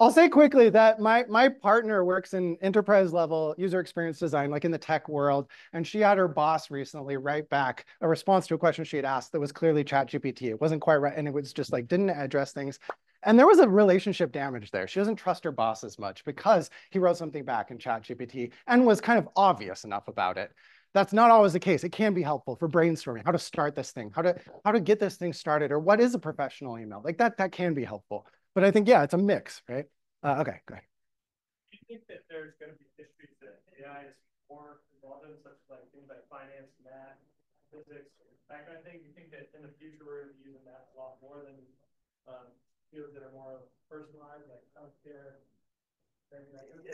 I'll say quickly that my my partner works in enterprise level user experience design, like in the tech world, and she had her boss recently write back a response to a question she had asked that was clearly ChatGPT. It wasn't quite right, and it was just like didn't address things. And there was a relationship damage there. She doesn't trust her boss as much because he wrote something back in ChatGPT and was kind of obvious enough about it. That's not always the case. It can be helpful for brainstorming, how to start this thing, how to how to get this thing started, or what is a professional email? Like that, that can be helpful. But I think, yeah, it's a mix, right? Uh, okay, go ahead. Do you think that there's going to be industries that AI is more involved in, such like things like finance, math, physics, that kind of thing? Do you think that in the future we're going to be using that a lot more than um, fields that are more personalized, like healthcare,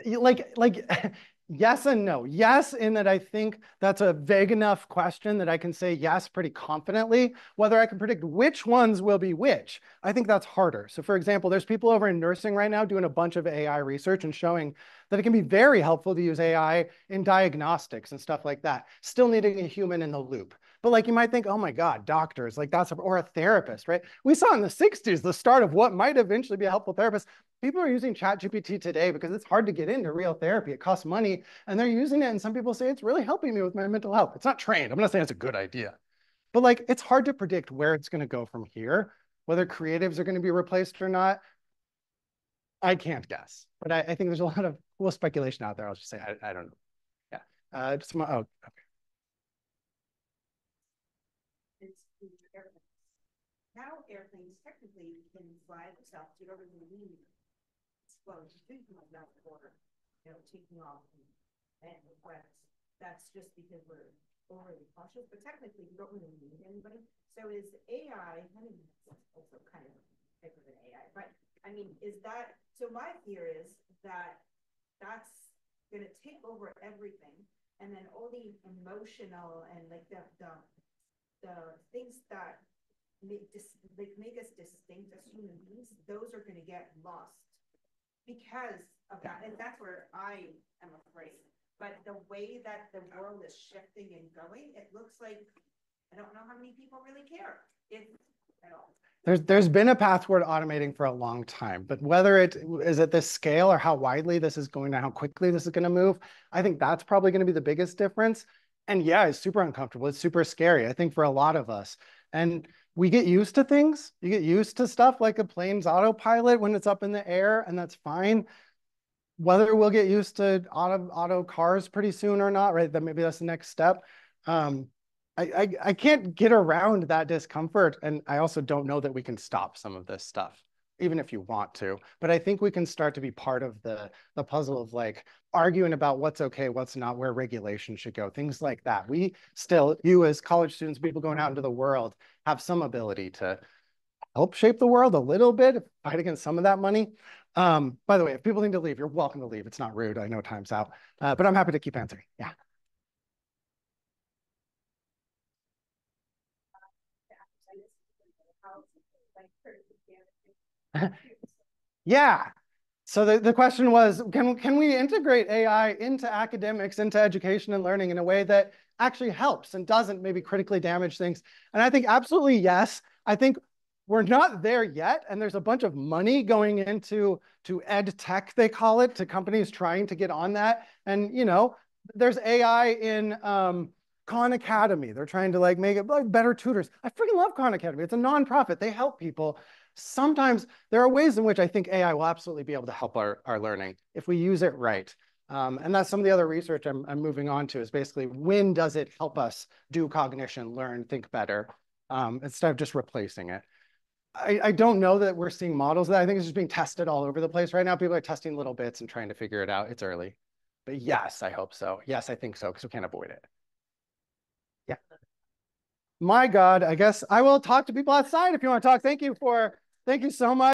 like like yes and no yes in that i think that's a vague enough question that i can say yes pretty confidently whether i can predict which ones will be which i think that's harder so for example there's people over in nursing right now doing a bunch of ai research and showing that it can be very helpful to use ai in diagnostics and stuff like that still needing a human in the loop but like you might think, oh my God, doctors, like that's, a, or a therapist, right? We saw in the 60s the start of what might eventually be a helpful therapist. People are using ChatGPT today because it's hard to get into real therapy. It costs money and they're using it. And some people say it's really helping me with my mental health. It's not trained. I'm not saying it's a good idea, but like it's hard to predict where it's going to go from here, whether creatives are going to be replaced or not. I can't guess, but I, I think there's a lot of cool speculation out there. I'll just say, I, I don't know. Yeah. Uh, just my, oh, okay. Now airplanes technically can fly themselves, you don't really need well, just thinking about border, you know, taking off and, what's that's just because we're overly cautious, but technically you don't really need anybody. So is AI, I mean, also kind of type of an AI, but I mean, is that, so my fear is that that's going to take over everything. And then all the emotional and like the, the, the things that make, dis, like make us distinct as human beings, those are going to get lost because of that. And that's where I am afraid. But the way that the world is shifting and going, it looks like I don't know how many people really care at all. There's there's been a path toward automating for a long time, but whether it is at this scale or how widely this is going to, how quickly this is going to move, I think that's probably going to be the biggest difference. And yeah, it's super uncomfortable. It's super scary. I think for a lot of us. And we get used to things. You get used to stuff like a plane's autopilot when it's up in the air, and that's fine. Whether we'll get used to auto auto cars pretty soon or not, right? That maybe that's the next step. Um, I, I I can't get around that discomfort, and I also don't know that we can stop some of this stuff, even if you want to. But I think we can start to be part of the the puzzle of like arguing about what's okay, what's not, where regulation should go, things like that. We still, you as college students, people going out into the world, have some ability to help shape the world a little bit, fight against some of that money. Um, by the way, if people need to leave, you're welcome to leave. It's not rude. I know time's out, uh, but I'm happy to keep answering. Yeah. yeah. So the, the question was, can, can we integrate AI into academics, into education and learning in a way that actually helps and doesn't maybe critically damage things? And I think absolutely yes. I think we're not there yet. And there's a bunch of money going into to ed tech, they call it, to companies trying to get on that. And, you know, there's AI in um, Khan Academy. They're trying to like make it like better tutors. I freaking love Khan Academy. It's a nonprofit. They help people. Sometimes there are ways in which I think AI will absolutely be able to help our, our learning if we use it right. Um, and that's some of the other research I'm, I'm moving on to is basically when does it help us do cognition, learn, think better, um, instead of just replacing it. I, I don't know that we're seeing models that I think it's just being tested all over the place right now. People are testing little bits and trying to figure it out. It's early. But yes, I hope so. Yes, I think so, because we can't avoid it. Yeah. My God, I guess I will talk to people outside if you want to talk. Thank you for, thank you so much.